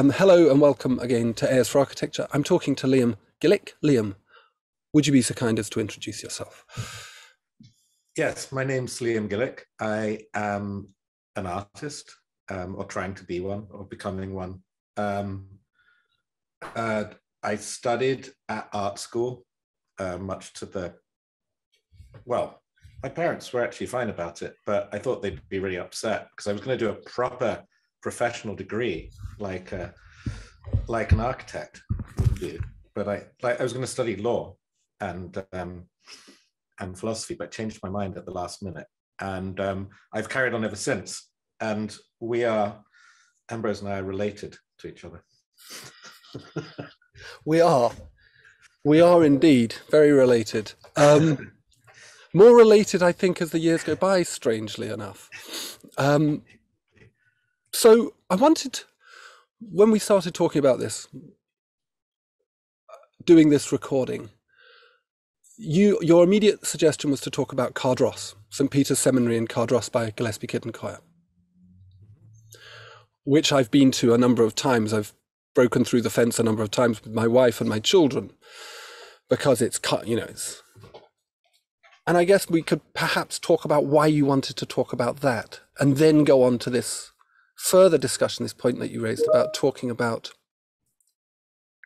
Um, hello and welcome again to AS for Architecture. I'm talking to Liam Gillick. Liam, would you be so kind as to introduce yourself? Yes, my name's Liam Gillick. I am an artist, um, or trying to be one, or becoming one. Um, uh, I studied at art school, uh, much to the, well, my parents were actually fine about it, but I thought they'd be really upset because I was going to do a proper professional degree, like a, like an architect would do. But I, like, I was going to study law and um, and philosophy, but changed my mind at the last minute. And um, I've carried on ever since. And we are, Ambrose and I are related to each other. we are. We are indeed very related. Um, more related, I think, as the years go by, strangely enough. Um, so I wanted, when we started talking about this, uh, doing this recording, you your immediate suggestion was to talk about Cardross, St. Peter's Seminary in Cardross by Gillespie Kidd and Coia, which I've been to a number of times. I've broken through the fence a number of times with my wife and my children because it's cut, you know, it's. And I guess we could perhaps talk about why you wanted to talk about that and then go on to this further discussion, this point that you raised about talking about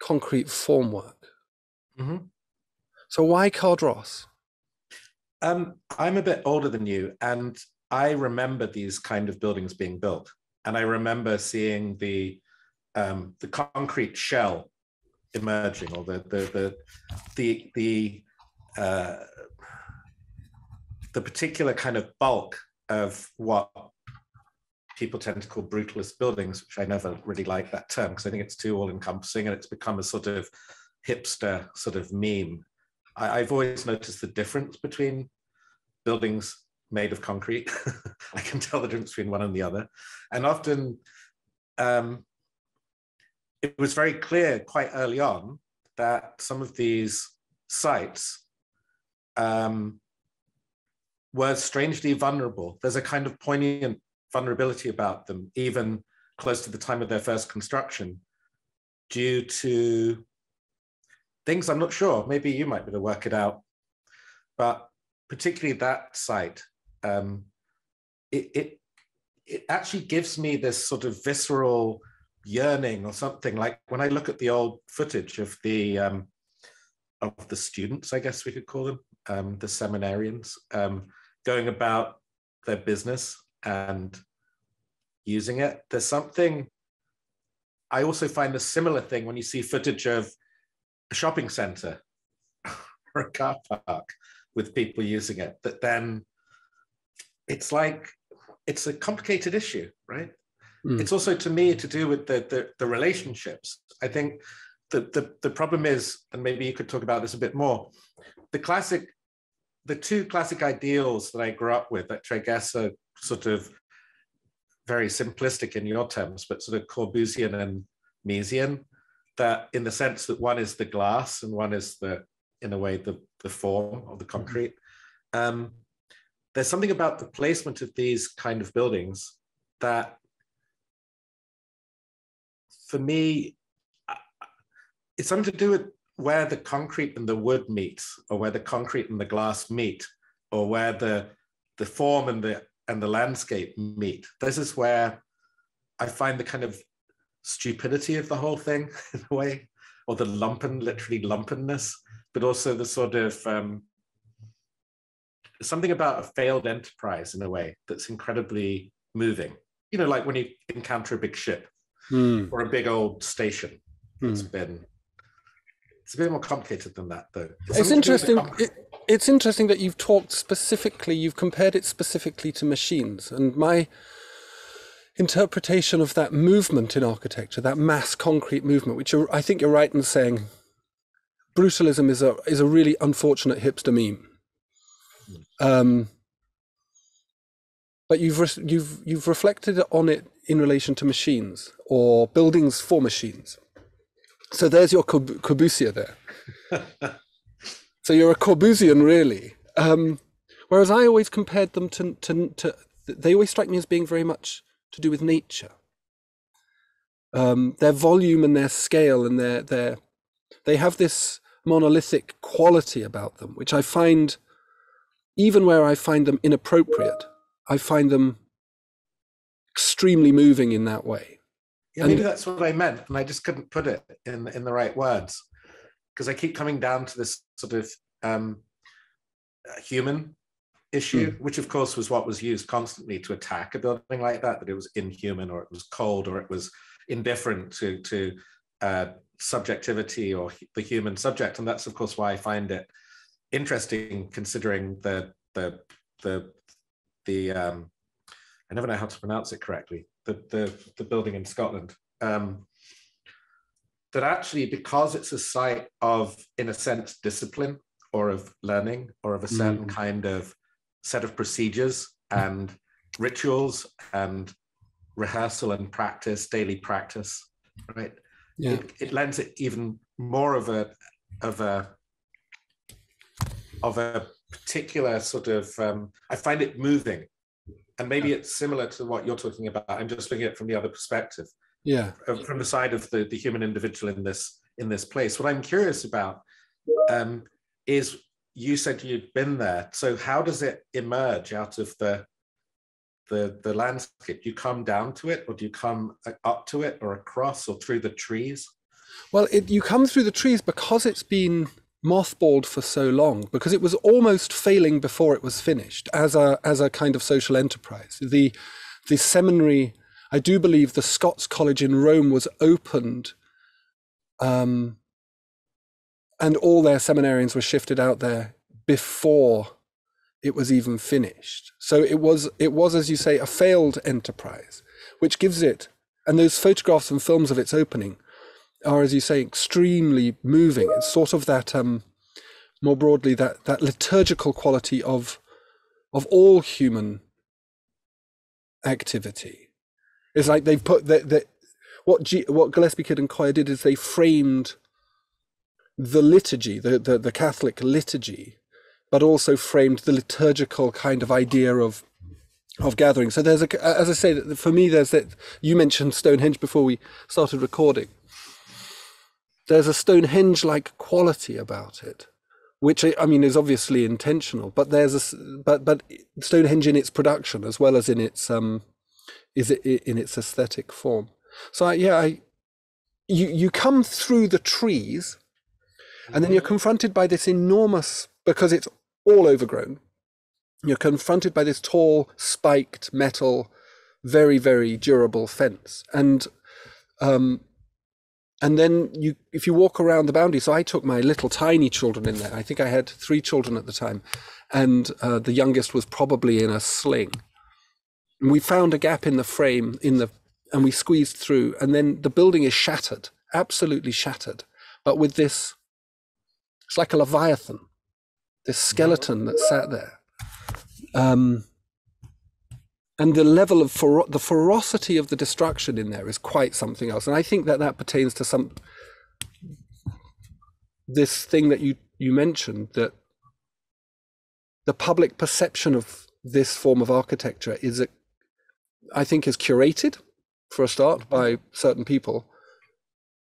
concrete formwork. Mm-hmm. So why Cardross? Um, I'm a bit older than you, and I remember these kind of buildings being built, and I remember seeing the um, the concrete shell emerging, or the the the the the, uh, the particular kind of bulk of what people tend to call brutalist buildings, which I never really like that term because I think it's too all encompassing and it's become a sort of hipster sort of meme. I, have always noticed the difference between buildings made of concrete. I can tell the difference between one and the other. And often um, it was very clear quite early on that some of these sites um, were strangely vulnerable. There's a kind of poignant vulnerability about them, even close to the time of their first construction, due to things I'm not sure. Maybe you might be able to work it out. But particularly that site, um, it, it, it actually gives me this sort of visceral yearning or something. Like when I look at the old footage of the um, of the students, I guess we could call them, um, the seminarians, um, going about their business and using it. There's something. I also find a similar thing when you see footage of a shopping center or a car park with people using it that then it's like it's a complicated issue right mm. it's also to me to do with the, the, the relationships i think the, the the problem is and maybe you could talk about this a bit more the classic the two classic ideals that i grew up with that i guess are sort of very simplistic in your terms but sort of corbusian and Miesian that in the sense that one is the glass and one is the in a way the the form of the concrete um, there's something about the placement of these kind of buildings that for me it's something to do with where the concrete and the wood meet or where the concrete and the glass meet or where the the form and the and the landscape meet this is where i find the kind of stupidity of the whole thing in a way, or the lumpen, literally lumpenness, but also the sort of um, something about a failed enterprise in a way that's incredibly moving. You know, like when you encounter a big ship mm. or a big old station that's mm. been. It's a bit more complicated than that, though. It's, it's interesting. It, it's interesting that you've talked specifically. You've compared it specifically to machines, and my interpretation of that movement in architecture, that mass concrete movement, which I think you're right in saying brutalism is a is a really unfortunate hipster meme. Um, but you've re- you've you've reflected on it in relation to machines or buildings for machines. So there's your Corbusier there. so you're a Corbusian, really. Um, whereas I always compared them to, to, to they always strike me as being very much to do with nature. um, their volume and their scale and their their they have this monolithic quality about them, which I find even where I find them inappropriate, I find them extremely moving in that way. Yeah, maybe and, that's what I meant, and I just couldn't put it in in the right words because I keep coming down to this sort of um, human issue, mm. which of course was what was used constantly to attack a building like that, that it was inhuman or it was cold or it was indifferent to, to uh, subjectivity or the human subject. And that's of course why I find it interesting considering the, the, the, the um, I never know how to pronounce it correctly, the, the, the building in Scotland. Um, that actually, because it's a site of, in a sense, discipline or of learning or of a certain mm. kind of set of procedures and rituals and rehearsal and practice, daily practice, right? Yeah. It, it lends it even more of a of a of a particular sort of um, I find it moving. And maybe it's similar to what you're talking about. I'm just looking at it from the other perspective. Yeah. From the side of the, the human individual in this in this place. What I'm curious about um, is you said you'd been there. So how does it emerge out of the the the landscape? Do you come down to it, or do you come up to it, or across, or through the trees? Well, it, you come through the trees because it's been mothballed for so long, because it was almost failing before it was finished as a as a kind of social enterprise. The the seminary, I do believe, the Scots College in Rome was opened. Um, and all their seminarians were shifted out there before it was even finished. So it was, it was, as you say, a failed enterprise, which gives it, and those photographs and films of its opening are, as you say, extremely moving. It's sort of that, um, more broadly, that that liturgical quality of of all human activity. It's like they've put that that what G, what Gillespie Kidd and Coia did is they framed the liturgy, the, the, the Catholic liturgy, but also framed the liturgical kind of idea of of gathering. So there's a, as I say, for me, there's that. You mentioned Stonehenge before we started recording. There's a Stonehenge-like quality about it, which I mean is obviously intentional. But there's a but but Stonehenge in its production as well as in its um, is it in its aesthetic form. So I, yeah, I you you come through the trees and then you're confronted by this enormous, because it's all overgrown, you're confronted by this tall, spiked metal, very, very durable fence. And um, and then you if you walk around the boundary so i took my little tiny children in there i think i had three children at the time and uh, the youngest was probably in a sling and we found a gap in the frame in the and we squeezed through and then the building is shattered absolutely shattered but with this it's like a leviathan, this skeleton that sat there. Um, and the level of fero- the ferocity of the destruction in there is quite something else. And I think that that pertains to some this thing that you you mentioned that the public perception of this form of architecture is, a, I think, is curated for a start by certain people,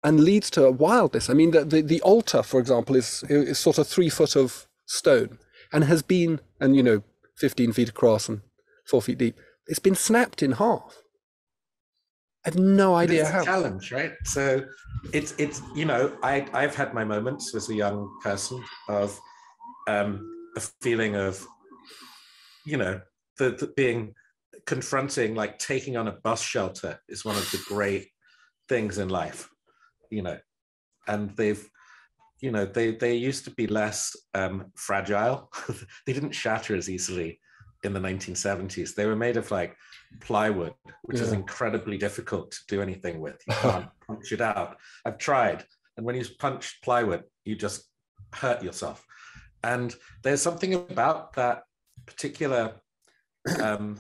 and leads to a wildness. I mean, the, the, the altar, for example, is, is sort of three foot of stone and has been, and you know, 15 feet across and four feet deep. It's been snapped in half. I have no idea it's how. A challenge, right? So it's it's you know I I've had my moments as a young person of um, a feeling of you know the, the being confronting like taking on a bus shelter is one of the great things in life you know, and they've, you know, they they used to be less um, fragile. they didn't shatter as easily in the 1970s. They were made of like plywood, which yeah. is incredibly difficult to do anything with. You can't punch it out. I've tried, and when you punch plywood, you just hurt yourself. And there's something about that particular. Um,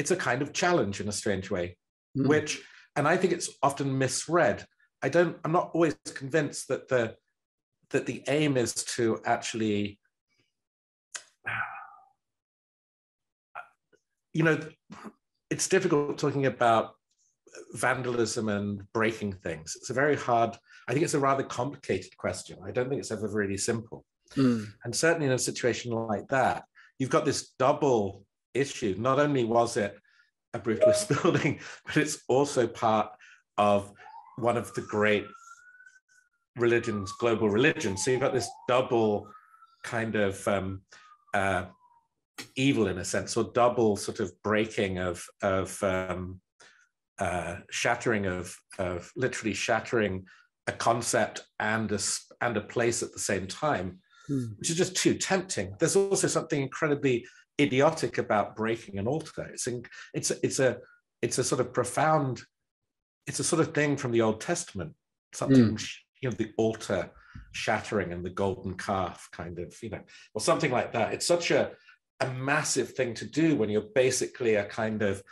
it's a kind of challenge in a strange way, mm. which, and I think it's often misread I don't. I'm not always convinced that the that the aim is to actually, you know, it's difficult talking about vandalism and breaking things? It's a very hard, I think it's a rather complicated question. I don't think it's ever really simple. Mm. And certainly in a situation like that, you've got this double issue. Not only was it a brutalist building, but it's also part of one of the great religions, global religions. So you've got this double kind of um, uh, evil in a sense, or double sort of breaking of of um, uh, shattering of of literally shattering a concept and a and a place at the same time, Hmm. which is just too tempting. There's also something incredibly idiotic about breaking an altar. It's in, it's a, it's a it's a sort of profound. It's a sort of thing from the Old Testament. Something hmm. you know the altar shattering and the golden calf kind of you know or something like that. It's such a a massive thing to do when you're basically a kind of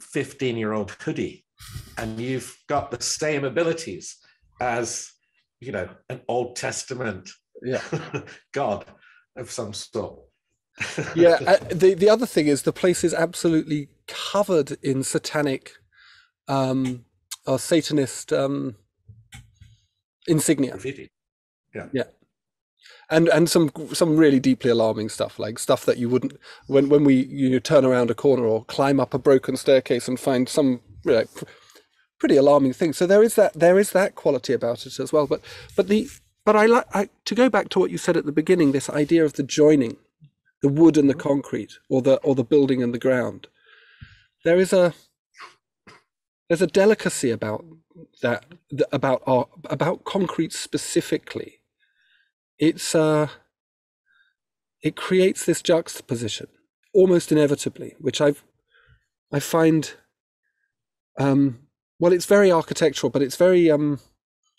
15 year old hoodie and you've got the same abilities as you know an old testament Yeah. god of some sort yeah uh, the the other thing is the place is absolutely covered in satanic um or satanist um insignia graffiti Yeah. Yeah. and and some some really deeply alarming stuff like stuff that you wouldn't when when we you know, turn around a corner or climb up a broken staircase and find some you know, pretty alarming things so there is that there is that quality about it as well but but the but i like to go back to what you said at the beginning this idea of the joining the wood and the concrete or the or the building and the ground. There is a there's a delicacy about that about art about concrete specifically. It's uh it creates this juxtaposition almost inevitably which i've i find um well it's very architectural but it's very um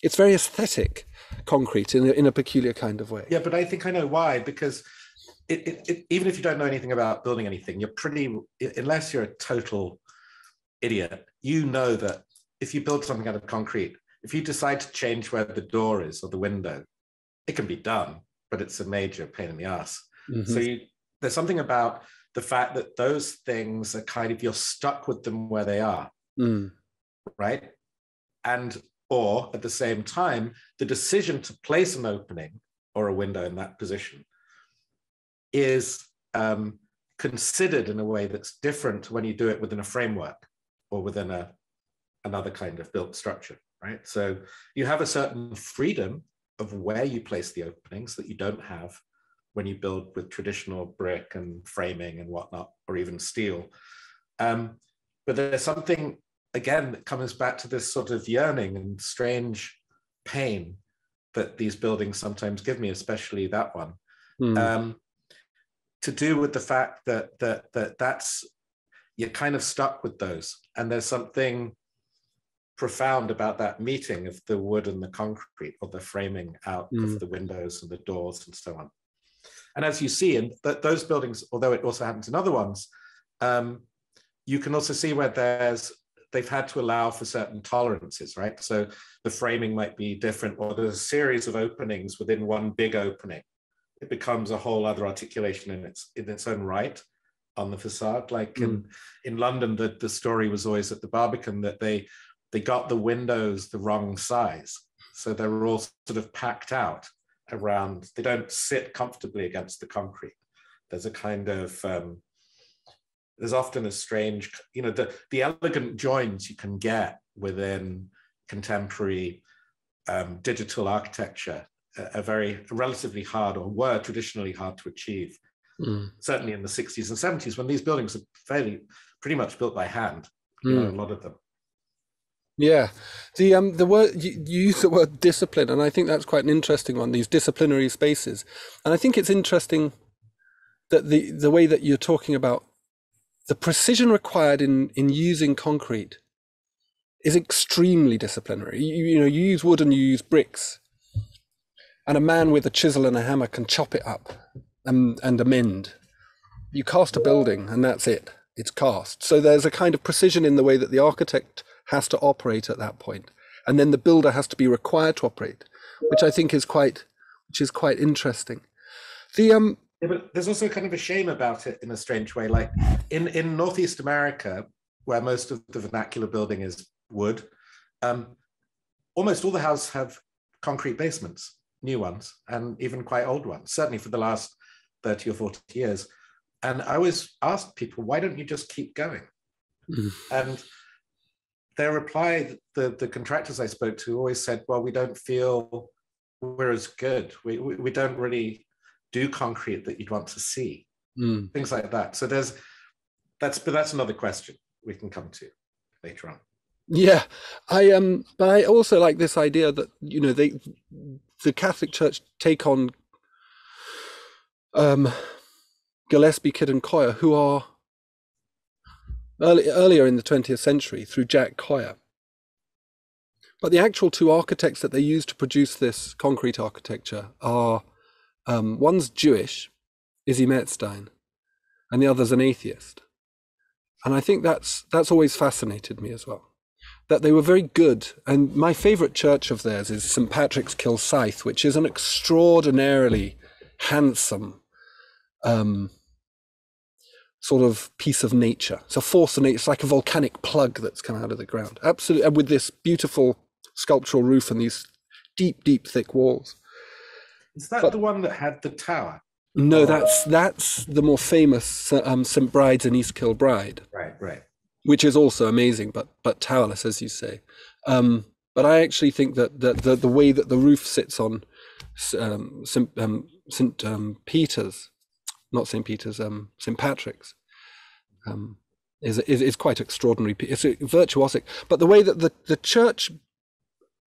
it's very aesthetic concrete in a, in a peculiar kind of way. Yeah but i think i know why because it, it, it, even if you don't know anything about building anything you're pretty unless you're a total idiot you know that if you build something out of concrete if you decide to change where the door is or the window it can be done but it's a major pain in the ass Mhm. So you, there's something about the fact that those things are kind of you're stuck with them where they are, Mm. right? And or at the same time, the decision to place an opening or a window in that position is um, considered in a way that's different when you do it within a framework or within a another kind of built structure, right? So you have a certain freedom of where you place the openings that you don't have when you build with traditional brick and framing and whatnot, or even steel. Um, but there's something, again, that comes back to this sort of yearning and strange pain that these buildings sometimes give me, especially that one, Mm. um, to do with the fact that, that, that that's, you're kind of stuck with those. And there's something profound about that meeting of the wood and the concrete or the framing out Mm. of the windows and the doors and so on. And as you see in th- those buildings, although it also happens in other ones, um, you can also see where there's they've had to allow for certain tolerances, right? So the framing might be different, or there's a series of openings within one big opening. It becomes a whole other articulation in its in its own right on the facade. Like in in London, the, the story was always at the Barbican that they they got the windows the wrong size, so they were all sort of packed out around. They don't sit comfortably against the concrete. There's a kind of um, there's often a strange, you know, the the elegant joins you can get within contemporary um, digital architecture are, are very relatively hard or were traditionally hard to achieve. Mm. Certainly in the 60s and 70s, when these buildings are fairly pretty much built by hand, you know, a lot of them. Yeah, the um the word you, you use the word discipline, and I think that's quite an interesting one. These disciplinary spaces, and I think it's interesting that the the way that you're talking about the precision required in in using concrete is extremely disciplinary. You, you know, you use wood and you use bricks, and a man with a chisel and a hammer can chop it up and and amend. You cast a building, and that's it. It's cast. So there's a kind of precision in the way that the architect has to operate at that point, and then the builder has to be required to operate, which I think is quite, which is quite interesting. The um, Yeah, but there's also kind of a shame about it in a strange way. Like in, in Northeast America, where most of the vernacular building is wood, um, almost all the houses have concrete basements, new ones, and even quite old ones, certainly for the last 30 or 40 years. And I always ask people, why don't you just keep going? Mm. And their reply, the, the contractors I spoke to always said, well, we don't feel we're as good. We, we, we don't really do concrete that you'd want to see. Mm. Things like that. So there's, that's, but that's another question we can come to later on. Yeah, I um, but I also like this idea that you know they, the Catholic Church take on um, Gillespie, Kidd, and Coia, who are early, earlier in the 20th century through Jack Coia. But the actual two architects that they use to produce this concrete architecture are um, one's Jewish, Isi Metzstein, and the other's an atheist. And I think that's that's always fascinated me as well. That they were very good. And my favourite church of theirs is St Patrick's Kilsyth, which is an extraordinarily handsome um, sort of piece of nature. It's a force of nature. It's like a volcanic plug that's come out of the ground. Absolutely, and with this beautiful sculptural roof and these deep, deep, thick walls. Is that but, the one that had the tower? No, that's that's the more famous um, St Bride's in East Kilbride. Right, right. Which is also amazing, but but towerless, as you say. Um, but I actually think that, that the, the way that the roof sits on um, St, um, St um, Peter's not St. Peter's, um, St. Patrick's, um, is, is, is quite extraordinary. It's virtuosic. But the way that the, the church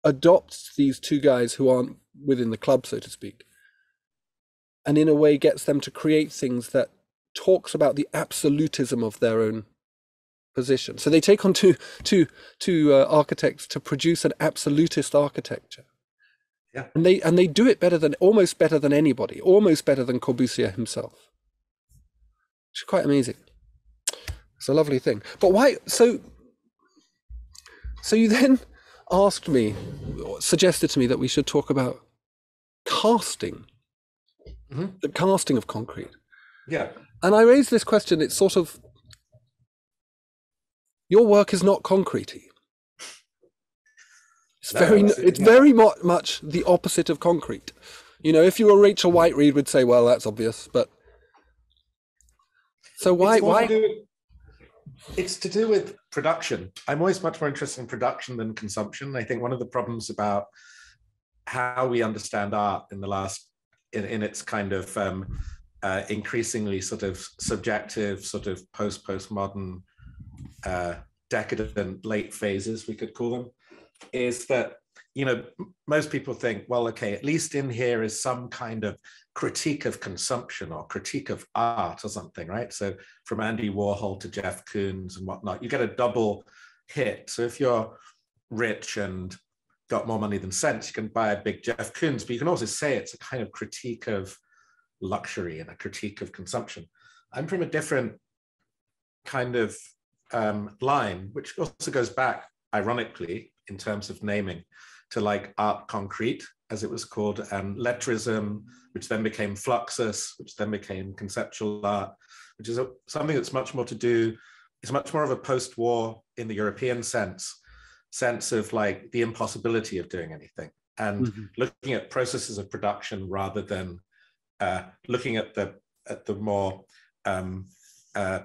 adopts these two guys who aren't within the club, so to speak, and in a way gets them to create things that talks about the absolutism of their own position. So they take on two, two, two uh, architects to produce an absolutist architecture. Yeah. And they and they do it better than almost better than anybody, almost better than Corbusier himself. It's quite amazing. It's a lovely thing. But why so so you then asked me suggested to me that we should talk about casting. Mm-hmm. The casting of concrete. Yeah. And I raised this question, it's sort of your work is not concretey. It's no, very, it's very much the opposite of concrete. You know, if you were Rachel Whiteread, would say, well, that's obvious, but so why, it's why? To it's to do with production. I'm always much more interested in production than consumption. I think one of the problems about how we understand art in the last, in, in its kind of um, uh, increasingly sort of subjective, sort of post postmodern, uh, decadent late phases, we could call them, is that you know most people think well okay at least in here is some kind of critique of consumption or critique of art or something right? So from andy warhol to jeff koons and whatnot you get a double hit. So if you're rich and got more money than sense you can buy a big jeff koons but you can also say it's a kind of critique of luxury and a critique of consumption. I'm from a different kind of um, line which also goes back ironically in terms of naming to like art concrete, as it was called, and lettrism, which then became fluxus, which then became conceptual art, which is a, something that's much more to do, it's much more of a post-war in the European sense, sense of like the impossibility of doing anything and mm-hmm. looking at processes of production rather than uh, looking at the at the more um, uh,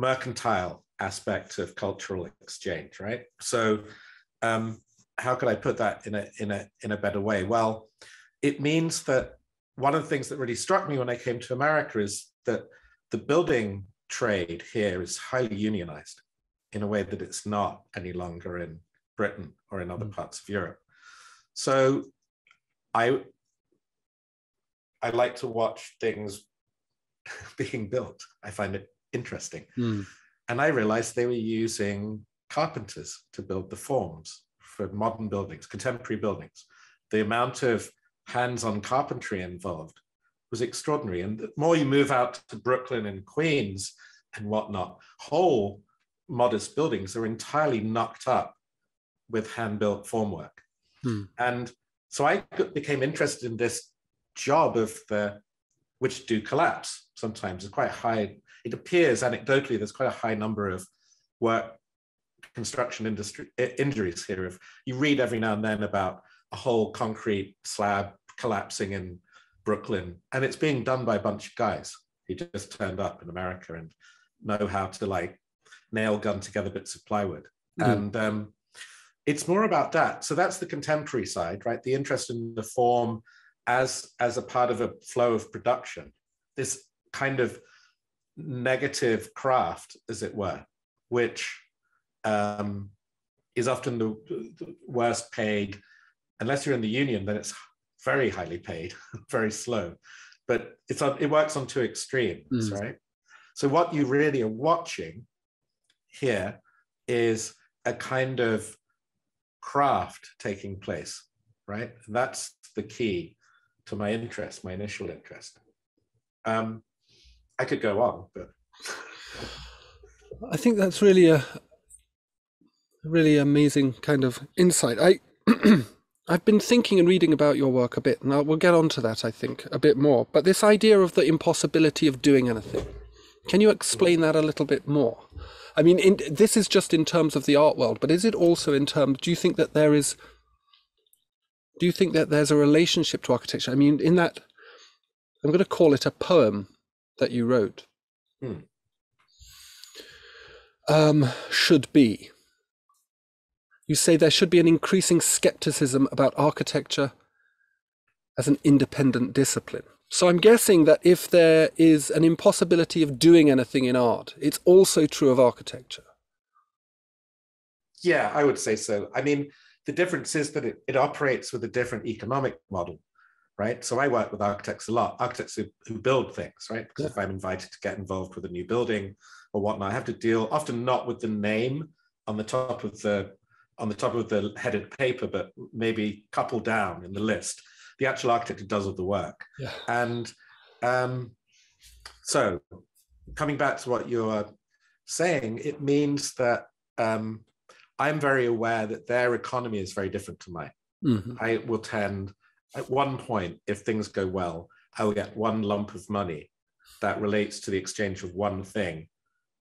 mercantile aspect of cultural exchange, right? So um, how could I put that in a in a in a better way? Well, it means that one of the things that really struck me when I came to America is that the building trade here is highly unionized in a way that it's not any longer in Britain or in other mm. parts of Europe. So I I like to watch things being built. I find it interesting. Mm. And I realized they were using carpenters to build the forms for modern buildings, contemporary buildings. The amount of hands-on carpentry involved was extraordinary. And the more you move out to Brooklyn and Queens and whatnot, whole modest buildings are entirely knocked up with hand-built formwork. Hmm. And so I became interested in this job of the which do collapse sometimes. It's quite high. It appears anecdotally there's quite a high number of work construction industry injuries here. If you read every now and then about a whole concrete slab collapsing in Brooklyn, and it's being done by a bunch of guys who just turned up in America and know how to like nail gun together bits of plywood. Mm. And um, it's more about that. So that's the contemporary side, right? The interest in the form as as a part of a flow of production. This kind of negative craft, as it were, which um, is often the, the, worst paid. Unless you're in the union, then it's very highly paid, very slow. But it's on, it works on two extremes, mm. right? So what you really are watching here is a kind of craft taking place, right? That's the key to my interest, my initial interest. Um, I could go on, but I think that's really a really amazing kind of insight. I I've been thinking and reading about your work a bit, and I'll, we'll get on to that, I think, a bit more. But this idea of the impossibility of doing anything, can you explain that a little bit more? I mean, in, this is just in terms of the art world, but is it also in terms? Do you think that there is? Do you think that there's a relationship to architecture? I mean, in that, I'm going to call it a poem that you wrote hmm. um, should be. You say there should be an increasing skepticism about architecture as an independent discipline. So I'm guessing that if there is an impossibility of doing anything in art, it's also true of architecture. Yeah, I would say so. I mean, the difference is that it, it operates with a different economic model right? So I work with architects a lot, architects who, who build things, right? Because yeah. if I'm invited to get involved with a new building or whatnot, I have to deal often not with the name on the top of the on the top of the headed paper, but maybe couple down in the list. The actual architect who does all the work. Yeah. And um, so coming back to what you're saying, it means that um, I'm very aware that their economy is very different to mine. Mm-hmm. I will tend at one point, if things go well, I will get one lump of money that relates to the exchange of one thing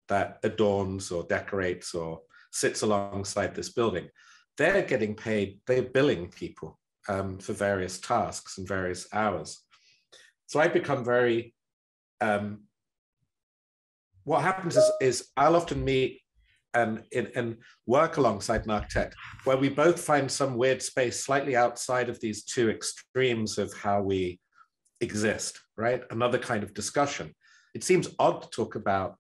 that adorns or decorates or sits alongside this building. They're getting paid, they're billing people um, for various tasks and various hours. So I become very, um, what happens is, is I'll often meet and, and work alongside an architect where we both find some weird space slightly outside of these two extremes of how we exist, right? Another kind of discussion. It seems odd to talk about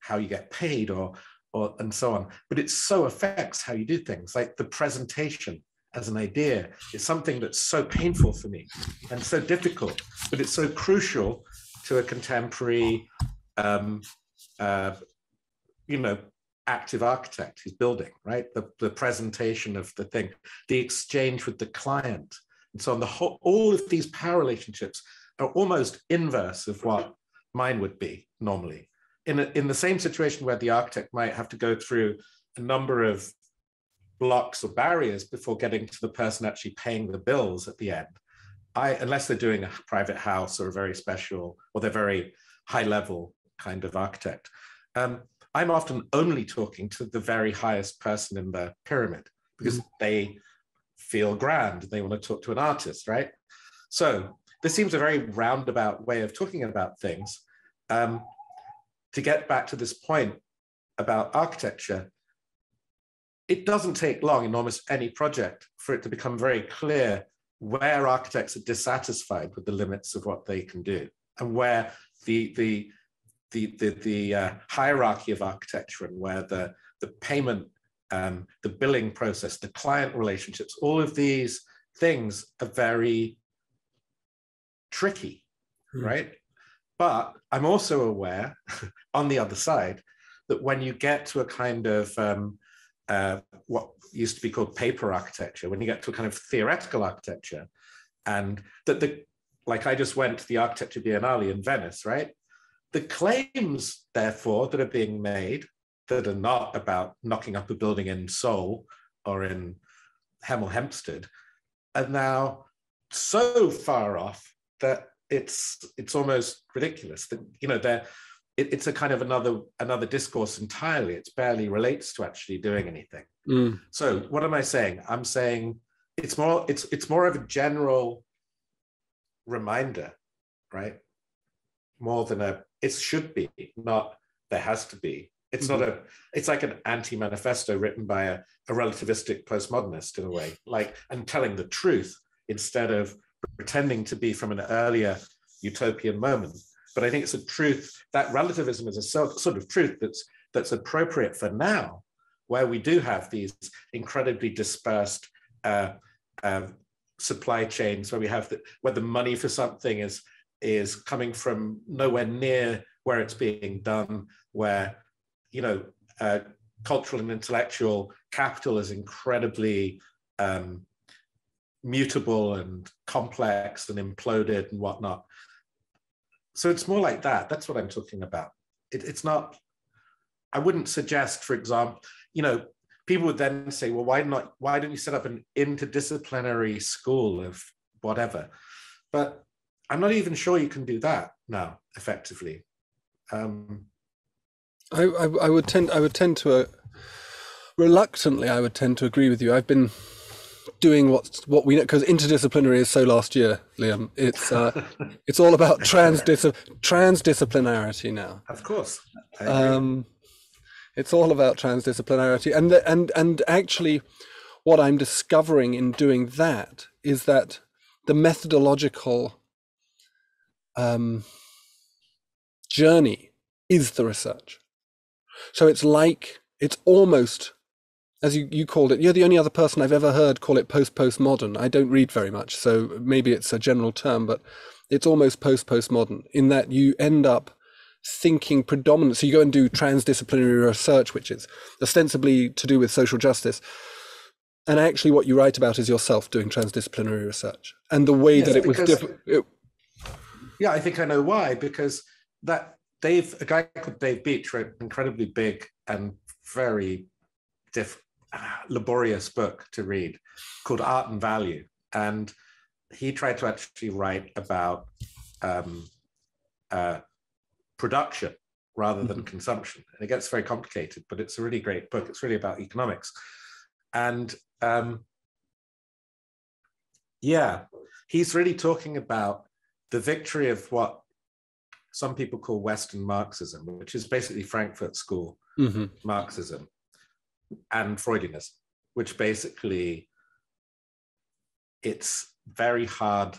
how you get paid or, or and so on, but it so affects how you do things. Like the presentation as an idea is something that's so painful for me and so difficult, but it's so crucial to a contemporary um, uh, you know active architect who's building, right? The, the presentation of the thing, the exchange with the client, and so on. The whole, all of these power relationships are almost inverse of what mine would be normally. In, a, in the same situation where the architect might have to go through a number of blocks or barriers before getting to the person actually paying the bills at the end. I, unless they're doing a private house or a very special, or they're very high level kind of architect. Um, I'm often only talking to the very highest person in the pyramid because mm. they feel grand. They want to talk to an artist, right? So this seems a very roundabout way of talking about things. Um, to get back to this point about architecture, it doesn't take long in almost any project for it to become very clear where architects are dissatisfied with the limits of what they can do and where the, the the, the, the uh, hierarchy of architecture and where the, the payment, um, the billing process, the client relationships, all of these things are very tricky, mm. right? But I'm also aware on the other side that when you get to a kind of um, uh, what used to be called paper architecture, when you get to a kind of theoretical architecture, and that the like I just went to the architecture biennale in Venice, right? The claims, therefore, that are being made that are not about knocking up a building in Seoul or in Hemel Hempstead are now so far off that it's it's almost ridiculous that you know they're it, it's a kind of another another discourse entirely. It barely relates to actually doing anything. Mm. So what am I saying? I'm saying it's more it's it's more of a general reminder, right? More than a it should be, not there has to be. It's mm-hmm. not a it's like an anti-manifesto written by a, a relativistic postmodernist in a way, like and telling the truth instead of pretending to be from an earlier utopian moment. But I think it's a truth that relativism is a sort of truth that's that's appropriate for now, where we do have these incredibly dispersed uh, uh, supply chains, where we have the, where the money for something is is coming from nowhere near where it's being done, where you know uh, cultural and intellectual capital is incredibly um, mutable and complex and imploded and whatnot. So it's more like that. That's what I'm talking about. It, it's not, I wouldn't suggest, for example, you know, people would then say, well, why not, why don't you set up an interdisciplinary school of whatever? But I'm not even sure you can do that now effectively. Um, I, I, I would tend I would tend to uh, reluctantly I would tend to agree with you. I've been doing what what we know because interdisciplinary is so last year, Liam. It's uh, it's all about transdis- transdisciplinarity now. Of course. Um, it's all about transdisciplinarity, and the, and and actually, what I'm discovering in doing that is that the methodological um, journey is the research. So it's like it's almost as you, you called it, you're the only other person I've ever heard call it post postmodern. I don't read very much, so maybe it's a general term, but it's almost post postmodern in that you end up thinking predominant. So you go and do transdisciplinary research, which is ostensibly to do with social justice. And actually, what you write about is yourself doing transdisciplinary research and the way yes, that it was different. Yeah, I think I know why. Because that Dave, a guy called Dave Beech, wrote an incredibly big and very diff, laborious book to read called Art and Value. And he tried to actually write about um, uh, production rather than mm-hmm. consumption. And it gets very complicated, but it's a really great book. It's really about economics. And um, yeah, he's really talking about the victory of what some people call Western Marxism, which is basically Frankfurt School mm-hmm. Marxism and Freudianism, which basically it's very hard.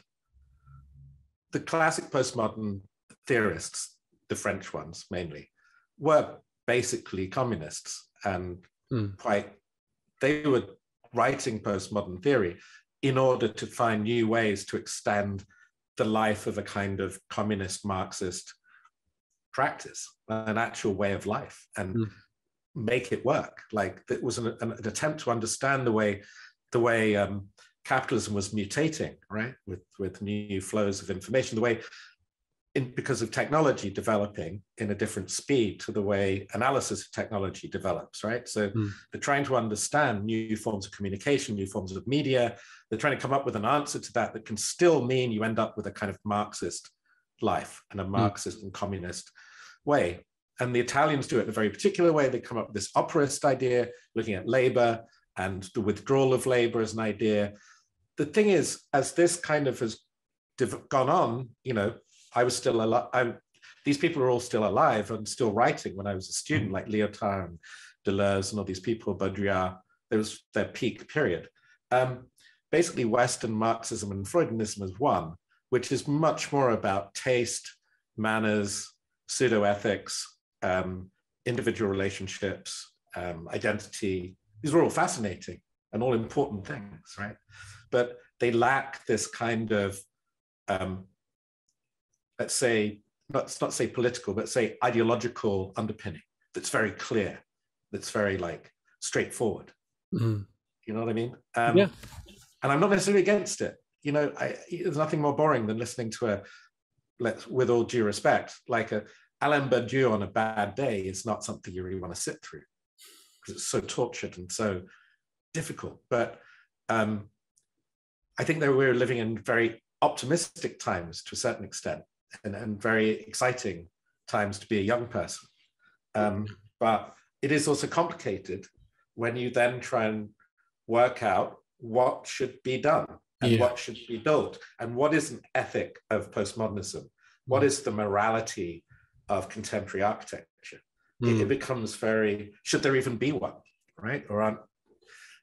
The classic postmodern theorists, the French ones mainly, were basically communists and mm. quite, they were writing postmodern theory in order to find new ways to extend the life of a kind of communist Marxist practice, an actual way of life. And mm make it work. Like it was an, an, attempt to understand the way the way um, capitalism was mutating, right, with with new flows of information, the way in, because of technology developing in a different speed to the way analysis of technology develops, right? So mm. they're trying to understand new forms of communication, new forms of media. They're trying to come up with an answer to that that can still mean you end up with a kind of Marxist life and a hmm. Marxist mm. and communist way and the Italians do it in a very particular way. They come up with this operaist idea, looking at labor and the withdrawal of labor as an idea. The thing is, as this kind of has gone on, you know, I was still alive. These people are all still alive and still writing when I was a student, like Lyotard and Deleuze and all these people, Baudrillard. There was their peak period. Um, basically, Western Marxism and Freudianism is one, which is much more about taste, manners, pseudo ethics, um, individual relationships, um, identity. These are all fascinating and all important things, right? But they lack this kind of, um, let's say, let's not say political, but say ideological underpinning that's very clear, that's very like straightforward. Mm. You know what I mean? Um, yeah. And I'm not necessarily against it. You know, I, there's nothing more boring than listening to a, let's, with all due respect, like a, Alain Badiou on a bad day is not something you really want to sit through because it's so tortured and so difficult. But um, I think that we're living in very optimistic times to a certain extent and, and very exciting times to be a young person. Um, but it is also complicated when you then try and work out what should be done and yeah. what should be built and what is an ethic of postmodernism what mm. is the morality of contemporary architecture mm. it, it, becomes very should there even be one right or on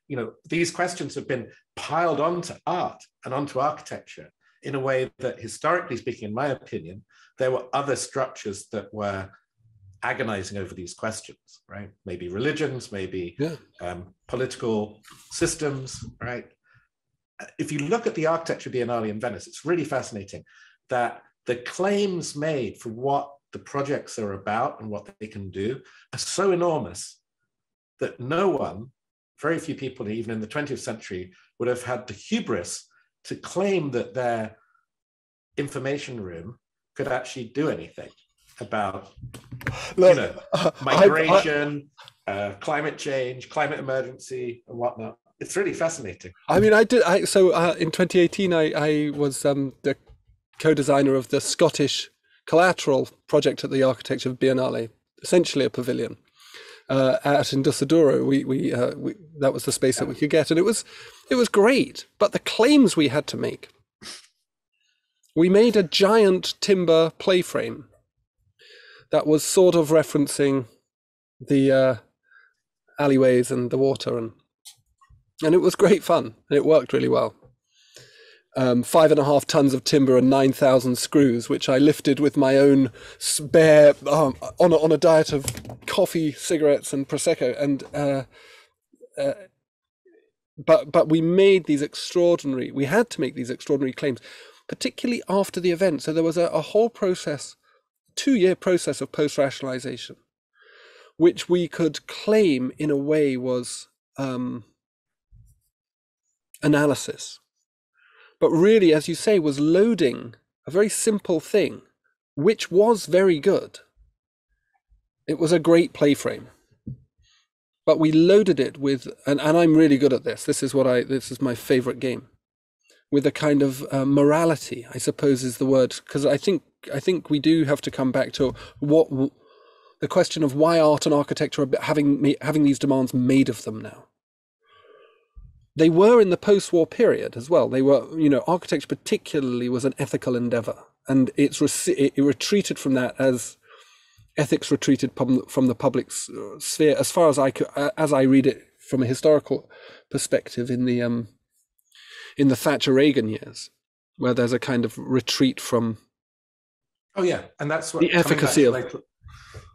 you know these questions have been piled onto art and onto architecture in a way that historically speaking in my opinion there were other structures that were agonizing over these questions, right? Maybe religions, maybe yeah. um, political systems, right? If you look at the architecture biennale in Venice, it's really fascinating that the claims made for what the projects are about and what they can do are so enormous that no one, very few people, even in the 20th century, would have had the hubris to claim that their information room could actually do anything about Look, you know, migration, I, I, uh, climate change, climate emergency, and whatnot. It's really fascinating. I mean, I did. I so uh, in 2018, I I was um, the co-designer of the Scottish collateral project at the Architecture Biennale, essentially a pavilion. Uh, out in we we, uh, we that was the space that we could get, and it was it was great. But the claims we had to make, we made a giant timber play frame that was sort of referencing the uh, alleyways and the water and and it was great fun and it worked really well. Um, five and a half tons of timber and nine thousand screws, which I lifted with my own spare um, on a, on a diet of coffee, cigarettes, and prosecco. And uh, uh, but but we made these extraordinary. We had to make these extraordinary claims, particularly after the event. So there was a, a whole process two year process of post rationalization, which we could claim in a way was um, analysis. But really, as you say, was loading a very simple thing, which was very good. It was a great play frame. But we loaded it with, and, and I'm really good at this. This is what I, this is my favorite game with a kind of uh, morality, I suppose is the word, because I think I think we do have to come back to what the question of why art and architecture are having me having these demands made of them now. They were in the post-war period as well. They were, you know, architecture particularly was an ethical endeavor, and it's it retreated from that as ethics retreated from the public sphere. As far as I could, as I read it from a historical perspective in the um, in the Thatcher Reagan years, where there's a kind of retreat from. Oh yeah, and that's what the efficacy of. Like,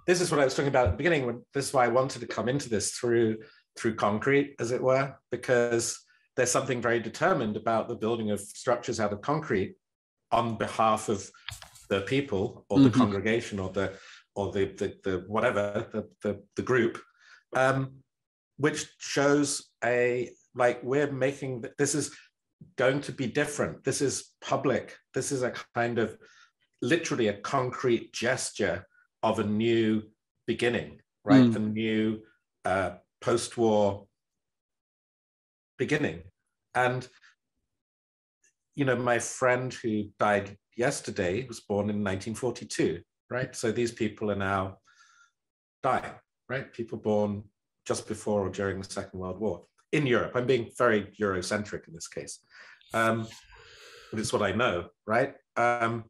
this is what I was talking about at the beginning. When this is why I wanted to come into this through through concrete, as it were, because there's something very determined about the building of structures out of concrete on behalf of the people or the mm-hmm. congregation or the or the the, the whatever the, the the group um, which shows a like we're making this is going to be different. This is public. This is a kind of literally a concrete gesture of a new beginning, right? Mm. A new uh, post war beginning. And, you know, my friend who died yesterday was born in 1942, right? So these people are now dying, right? People born just before or during the Second World War in Europe. I'm being very Eurocentric in this case, um, but it's what I know, right? Um,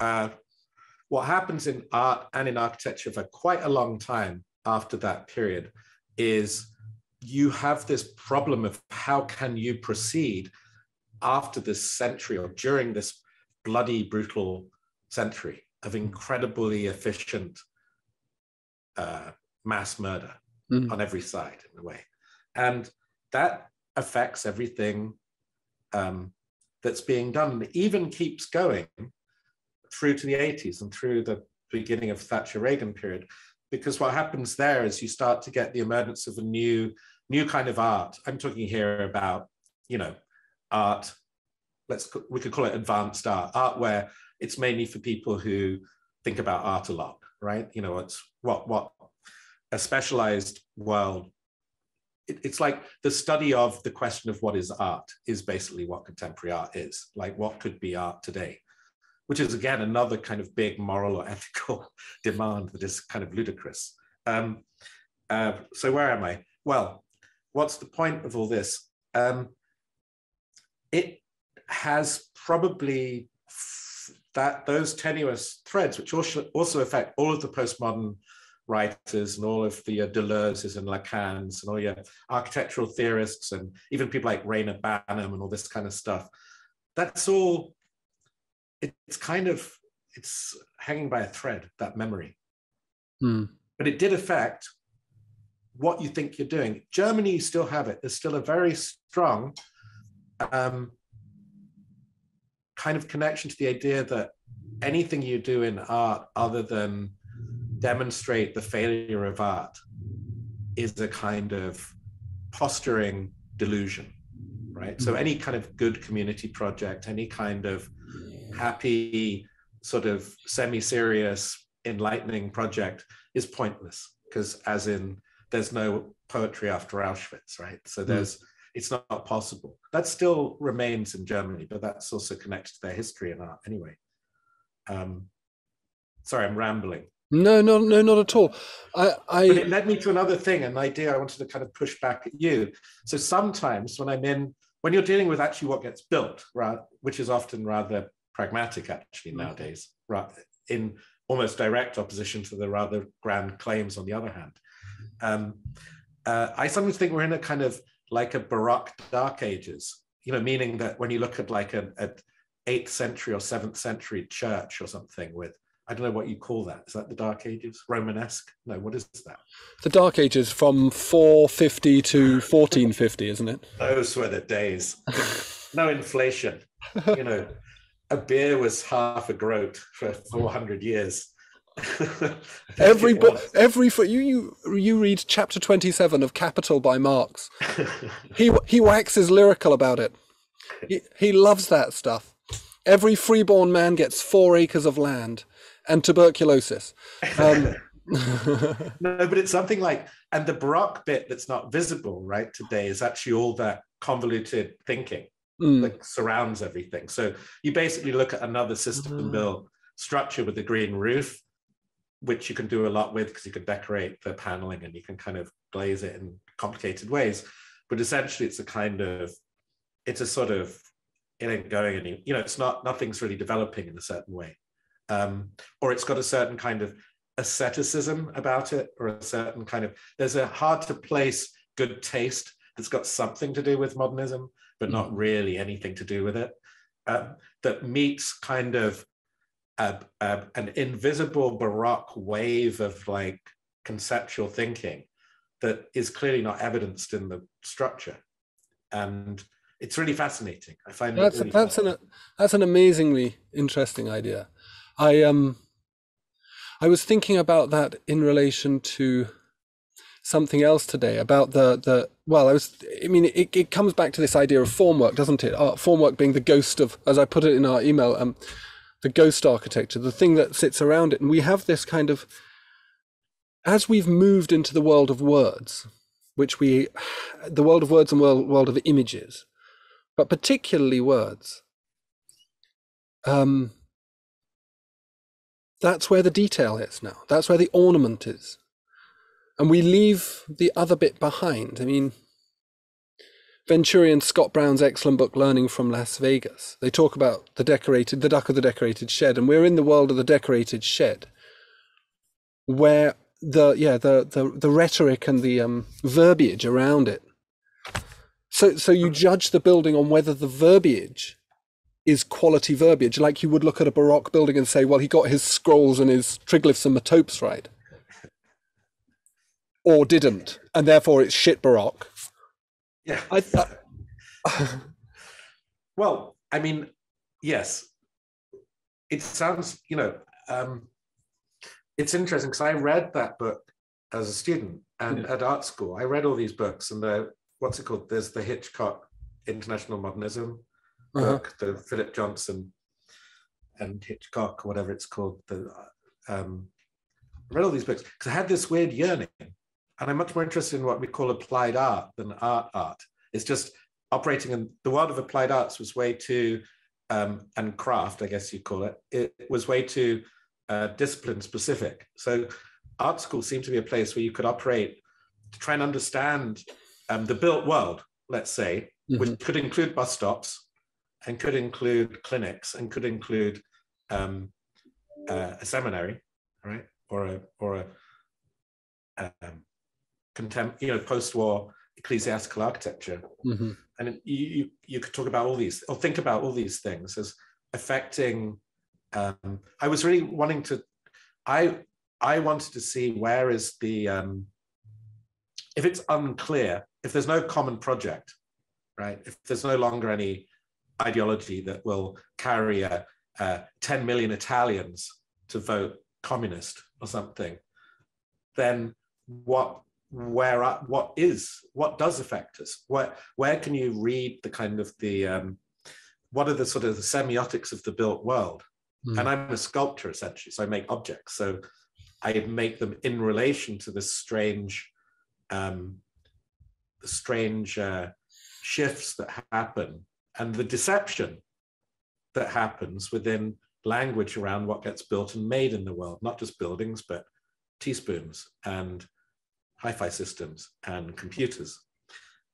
uh, what happens in art and in architecture for quite a long time after that period is you have this problem of how can you proceed after this century or during this bloody, brutal century of incredibly efficient uh, mass murder mm. on every side in a way. And that affects everything um, that's being done. It even keeps going through to the 80s and through the beginning of Thatcher Reagan period. Because what happens there is you start to get the emergence of a new, new kind of art. I'm talking here about, you know, art. Let's we could call it advanced art, art where it's mainly for people who think about art a lot, right? You know, it's what what a specialized world it, it's like the study of the question of what is art is basically what contemporary art is like what could be art today which is again another kind of big moral or ethical demand that is kind of ludicrous. Um, uh, so where am I? Well, what's the point of all this? Um, it has probably that those tenuous threads, which also, also affect all of the postmodern writers and all of the uh, Deleuze's and Lacans and all your architectural theorists and even people like Reyner Banham and all this kind of stuff. That's all, it's kind of, it's hanging by a thread, that memory. Hmm. But it did affect what you think you're doing. Germany still have it. There's still a very strong um, kind of connection to the idea that anything you do in art other than demonstrate the failure of art is a kind of posturing delusion, right? So any kind of good community project, any kind of happy, sort of semi-serious, enlightening project is pointless because as in there's no poetry after Auschwitz, right? So hmm. there's mm. it's not possible. That still remains in Germany, but that's also connected to their history and art anyway. Um, sorry, I'm rambling. No, no, no, not at all. I, I, but it led me to another thing, an idea I wanted to kind of push back at you. So sometimes when I'm in, when you're dealing with actually what gets built, right, which is often rather pragmatic actually nowadays, right, in almost direct opposition to the rather grand claims on the other hand. Um, uh, I sometimes think we're in a kind of like a Baroque Dark Ages, you know, meaning that when you look at like an eighth century or seventh century church or something with I don't know what you call that. Is that the Dark Ages? Romanesque? No, what is that? The Dark Ages from 450 to 1450, isn't it? Those were the days. no inflation. You know, a beer was half a groat for 400 years. every book, every you you you read chapter twenty seven of Capital by Marx. he he waxes lyrical about it. He he loves that stuff. Every freeborn man gets four acres of land and tuberculosis. Um, no, but it's something like, and the Baroque bit that's not visible right today is actually all that convoluted thinking mm. that surrounds everything. So you basically look at another system mm. built structure with the green roof which you can do a lot with because you can decorate the paneling and you can kind of glaze it in complicated ways. But essentially, it's a kind of, it's a sort of, it ain't going any, you know, it's not, nothing's really developing in a certain way. Um, or it's got a certain kind of asceticism about it, or a certain kind of, there's a hard to place good taste that's got something to do with modernism, but not really anything to do with it. Um, that meets kind of a, a, an invisible baroque wave of like conceptual thinking that is clearly not evidenced in the structure. And it's really fascinating. I find that's really that's an that's an amazingly interesting idea. I um i was thinking about that in relation to something else today about the the well i was i mean it, it comes back to this idea of formwork doesn't it uh, formwork being the ghost of as i put it in our email um the ghost architecture, the thing that sits around it. And we have this kind of, as we've moved into the world of words, which we, the world of words and world, world of images, but particularly words, um, that's where the detail is now. That's where the ornament is. And we leave the other bit behind. I mean, Venturi and Scott Brown's excellent book, Learning from Las Vegas. They talk about the decorated, the duck of the decorated shed, and we're in the world of the decorated shed, where the yeah the the, the rhetoric and the um, verbiage around it. So so you judge the building on whether the verbiage is quality verbiage, like you would look at a Baroque building and say, well, he got his scrolls and his triglyphs and metopes right, or didn't, and therefore it's shit Baroque yeah. I thought. well, I mean, yes. It sounds, you know, um, it's interesting because I read that book as a student and yeah. at art school. I read all these books and the what's it called? There's the Hitchcock International Modernism uh-huh. book, the Philip Johnson and Hitchcock, whatever it's called. The um, I read all these books because I had this weird yearning and I'm much more interested in what we call applied art than art art. It's just operating in the world of applied arts was way too um, and craft, I guess you call it, it was way too uh, discipline specific. So art school seemed to be a place where you could operate to try and understand um, the built world, let's say, mm-hmm. which could include bus stops and could include clinics and could include um, uh, a seminary, right, or a or a um, contempt, you know, post-war ecclesiastical architecture. Mm-hmm. And you, you could talk about all these, or think about all these things as affecting. Um, I was really wanting to, I I wanted to see where is the, um, if it's unclear, if there's no common project, right? If there's no longer any ideology that will carry a, a 10 million Italians to vote communist or something, then what where what is what does affect us? Where where can you read the kind of the um, what are the sort of the semiotics of the built world? Mm. and i'm a sculptor essentially so i make objects. So i make them in relation to this strange um, the strange uh, shifts that happen and the deception that happens within language around what gets built and made in the world not just buildings but teaspoons and hi-fi systems and computers.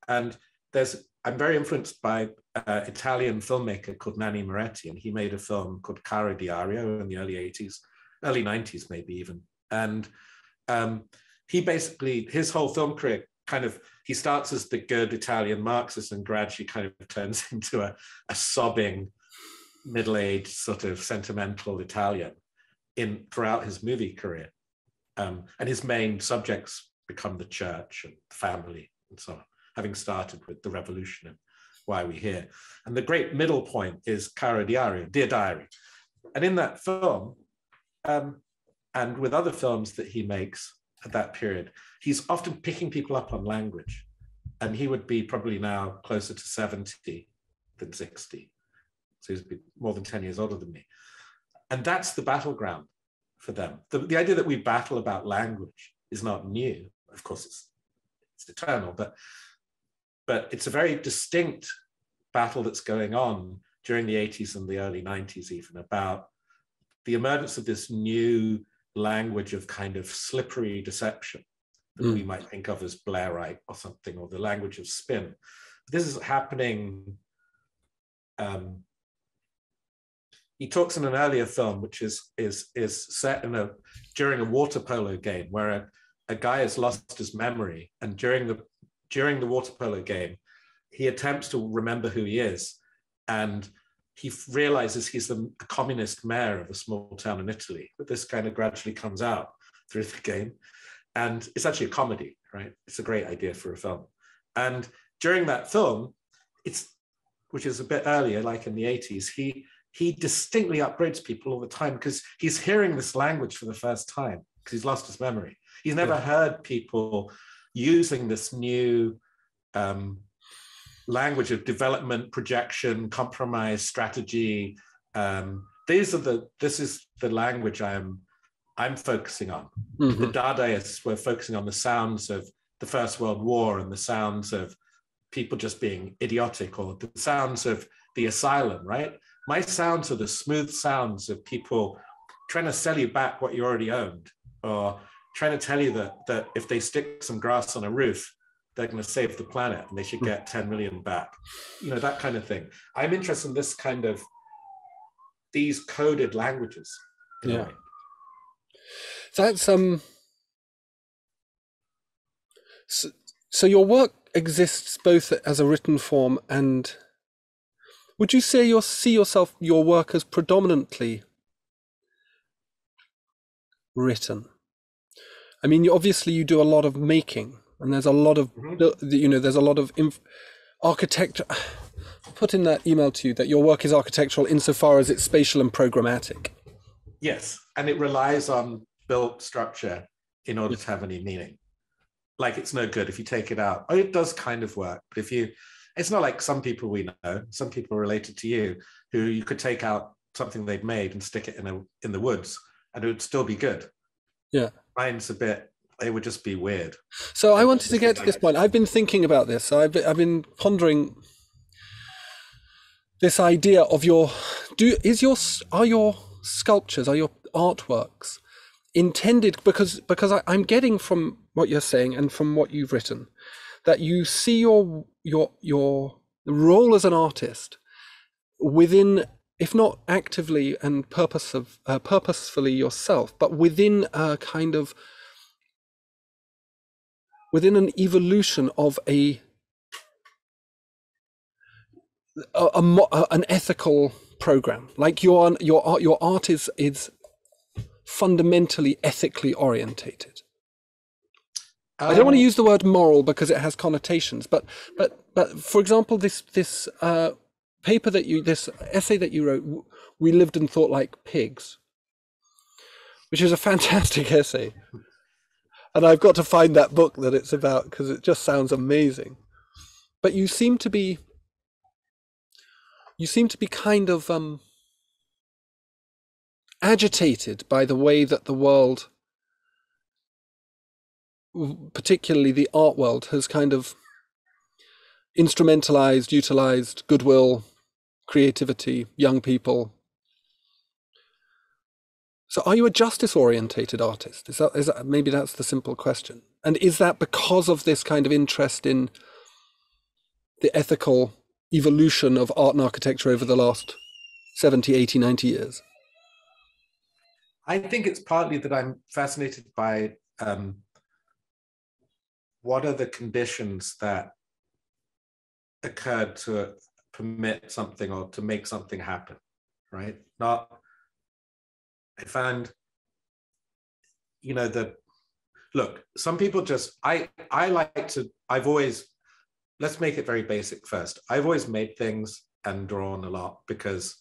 And there's, I'm very influenced by an Italian filmmaker called Nanni Moretti, and he made a film called Caro Diario in the early 80s, early 90s maybe even. And um, he basically, his whole film career kind of, he starts as the good Italian Marxist and gradually kind of turns into a, a sobbing, middle-aged sort of sentimental Italian in throughout his movie career. Um, and his main subjects become the church and family and so on, having started with the revolution and why we're here. And the great middle point is Caro Diario, Dear Diary. And in that film, um, and with other films that he makes at that period, he's often picking people up on language. And he would be probably now closer to 70 than 60. So he's more than 10 years older than me. And that's the battleground for them. The, the idea that we battle about language is not new of course it's it's eternal, but but it's a very distinct battle that's going on during the 80s and the early 90s, even about the emergence of this new language of kind of slippery deception that mm. we might think of as Blairite or something, or the language of spin. This is happening. Um, he talks in an earlier film, which is is is set in a during a water polo game, where a, a guy has lost his memory, and during the during the water polo game, he attempts to remember who he is, and he realizes he's the communist mayor of a small town in Italy. But this kind of gradually comes out through the game, and it's actually a comedy, right? It's a great idea for a film. And during that film, it's which is a bit earlier, like in the 80s, he he distinctly upgrades people all the time because he's hearing this language for the first time because he's lost his memory. He's never yeah. heard people using this new um, language of development, projection, compromise, strategy. Um, these are the. This is the language I'm. I'm focusing on. Mm-hmm. The Dadaists were focusing on the sounds of the First World War and the sounds of people just being idiotic or the sounds of the asylum, right? My sounds are the smooth sounds of people trying to sell you back what you already owned or trying to tell you that that if they stick some grass on a roof, they're going to save the planet and they should get 10 million back. You know, that kind of thing. I'm interested in this kind of these coded languages. Yeah. That's um so, so your work exists both as a written form and would you say you see yourself your work as predominantly written? I mean, obviously you do a lot of making, and there's a lot of mm-hmm. you know there's a lot of inf- architecture. Put in that email to you that your work is architectural insofar as it's spatial and programmatic. Yes, and it relies on built structure in order to have any meaning. Like it's no good if you take it out. Oh, it does kind of work, but if you, it's not like some people we know, some people related to you, who you could take out something they've made and stick it in a in the woods, and it would still be good. Yeah mine's a bit it would just be weird. So I wanted to get to this point. I've been thinking about this. I've been, I've been pondering. this idea of your do is your are your sculptures are your artworks intended because because I, I'm getting from what you're saying and from what you've written that you see your your your role as an artist within if not actively and purpose of, uh, purposefully yourself but within a kind of within an evolution of a a, a, an ethical program. Like your your art your art is is fundamentally ethically orientated. Um, I don't want to um, use the word moral because it has connotations, but but but for example, this this uh, paper that you this essay that you wrote, we lived and thought like pigs, which is a fantastic essay, and I've got to find that book that it's about because it just sounds amazing. But you seem to be you seem to be kind of um, agitated by the way that the world particularly the art world, has kind of instrumentalized, utilized goodwill, creativity, young people. So, are you a justice orientated artist? Is that, is that maybe that's the simple question? And is that because of this kind of interest in the ethical evolution of art and architecture over the last 70, 80, 90 years? I think it's partly that I'm fascinated by um, what are the conditions that occurred to permit something or to make something happen, right? Not, I find, you know, the, look, some people just, I, I like to, I've always, let's make it very basic first. I've always made things and drawn a lot because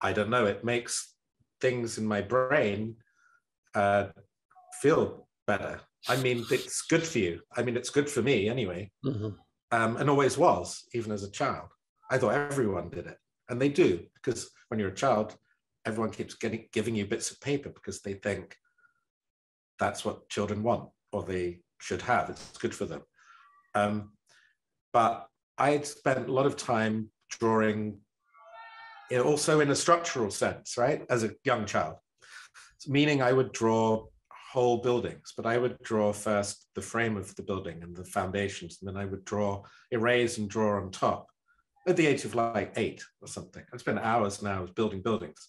I don't know, it makes things in my brain uh, feel better I mean, it's good for you. I mean, it's good for me anyway, mm-hmm. um, and always was, even as a child. I thought everyone did it, and they do because when you're a child, everyone keeps getting giving you bits of paper because they think that's what children want or they should have. It's good for them. Um, but I had spent a lot of time drawing, also in a structural sense, right, as a young child. Meaning, I would draw whole buildings, but I would draw first the frame of the building and the foundations, and then I would draw, erase and draw on top at the age of like eight or something. I spent hours now building buildings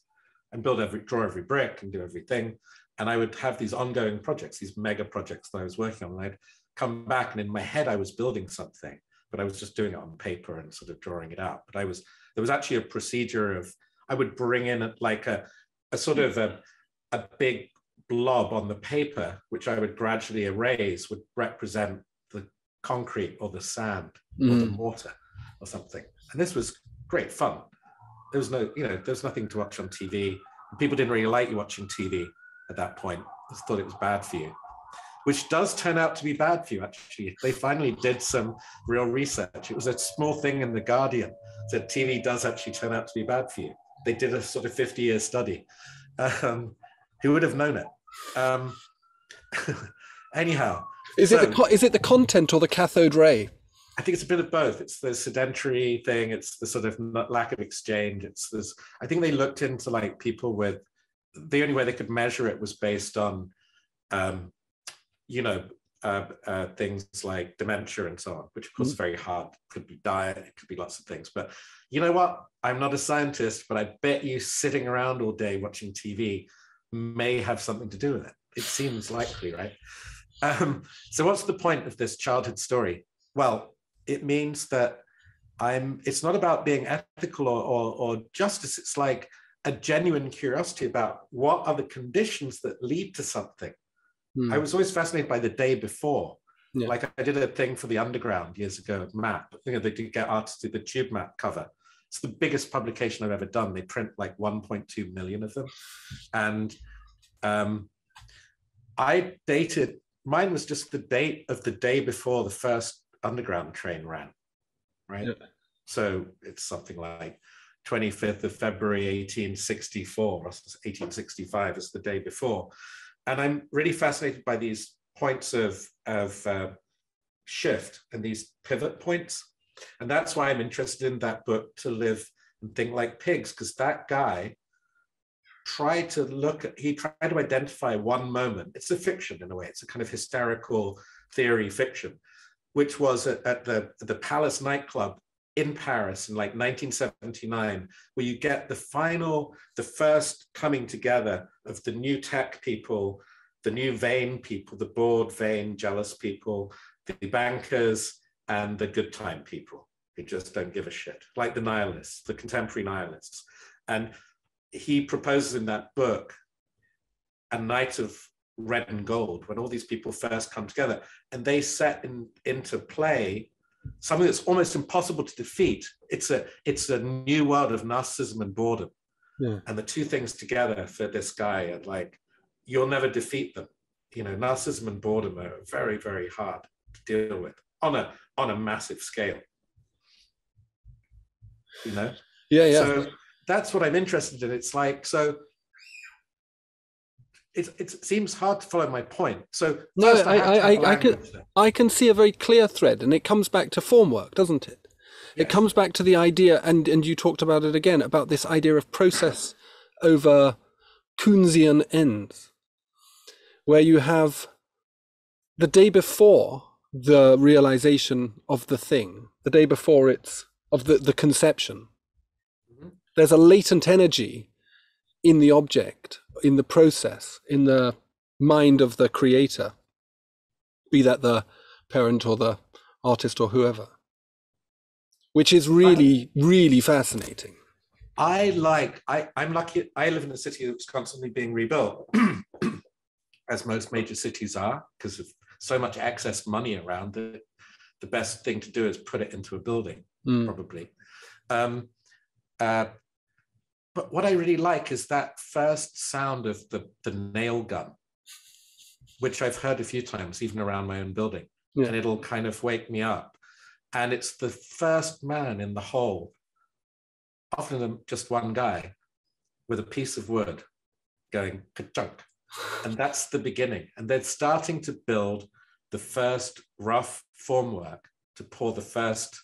and build every, draw every brick and do everything. And I would have these ongoing projects, these mega projects that I was working on. And I'd come back and in my head, I was building something, but I was just doing it on paper and sort of drawing it out. But I was, there was actually a procedure of, I would bring in like a, a sort of a, a big blob on the paper, which I would gradually erase, would represent the concrete or the sand mm. or the mm. mortar or something. And this was great fun. There was no, you know, there was nothing to watch on TV. People didn't really like you watching TV at that point. They thought it was bad for you, which does turn out to be bad for you, actually. They finally did some real research. It was a small thing in The Guardian that TV does actually turn out to be bad for you. They did a sort of 50 year study. Um, who would have known it? Um, anyhow, is so, it the is it the content or the cathode ray? I think it's a bit of both. It's the sedentary thing. It's the sort of lack of exchange. It's this. I think they looked into like people with the only way they could measure it was based on, um, you know, uh, uh, things like dementia and so on, which of course mm. is very hard. Could be diet, it could be lots of things. But you know what? I'm not a scientist, but I bet you sitting around all day watching TV may have something to do with it. It seems likely, right? Um, so, what's the point of this childhood story? Well, it means that I'm. It's not about being ethical or, or, or justice. It's like a genuine curiosity about what are the conditions that lead to something. Hmm. I was always fascinated by the day before. Yeah. Like I did a thing for the Underground years ago, map. You know, they did get artists to do the tube map cover. It's the biggest publication I've ever done. They print like 1.2 million of them. And um, I dated, mine was just the date of the day before the first underground train ran, right? Yeah. So it's something like 25th of February, 1864, or 1865 is the day before. And I'm really fascinated by these points of, of uh, shift and these pivot points and that's why I'm interested in that book, To Live and think like pigs because that guy tried to look at he tried to identify one moment it's a fiction in a way it's a kind of hysterical theory fiction which was at, at the the palace nightclub in paris in like 1979 where you get the final the first coming together of the new tech people the new vain people the bored vain jealous people the bankers and the good time people who just don't give a shit like the nihilists the contemporary nihilists. And he proposes in that book a night of red and gold when all these people first come together and they set in, into play something that's almost impossible to defeat it's a it's a new world of narcissism and boredom yeah. and the two things together for this guy are like you'll never defeat them you know narcissism and boredom are very very hard to deal with on a on a massive scale you know yeah yeah so that's what I'm interested in. It's like so. It, it seems hard to follow my point. So no, I, I, I, I can I can see a very clear thread, and it comes back to form work, doesn't it? Yes. It comes back to the idea, and and you talked about it again about this idea of process over Kunzian ends, where you have the day before the realization of the thing, the day before it's of the, the conception, mm-hmm. there's a latent energy in the object, in the process, in the mind of the creator, be that the parent or the artist or whoever, which is really, really fascinating. I like, I, I'm lucky, I live in a city that's constantly being rebuilt, as most major cities are, because of so much excess money around it. The best thing to do is put it into a building, mm. probably. Um, uh, but what I really like is that first sound of the, the nail gun, which I've heard a few times, even around my own building. Yeah. And it'll kind of wake me up. And it's the first man in the hole, often just one guy, with a piece of wood going ka-chunk. And that's the beginning. And they're starting to build the first rough formwork to pour the first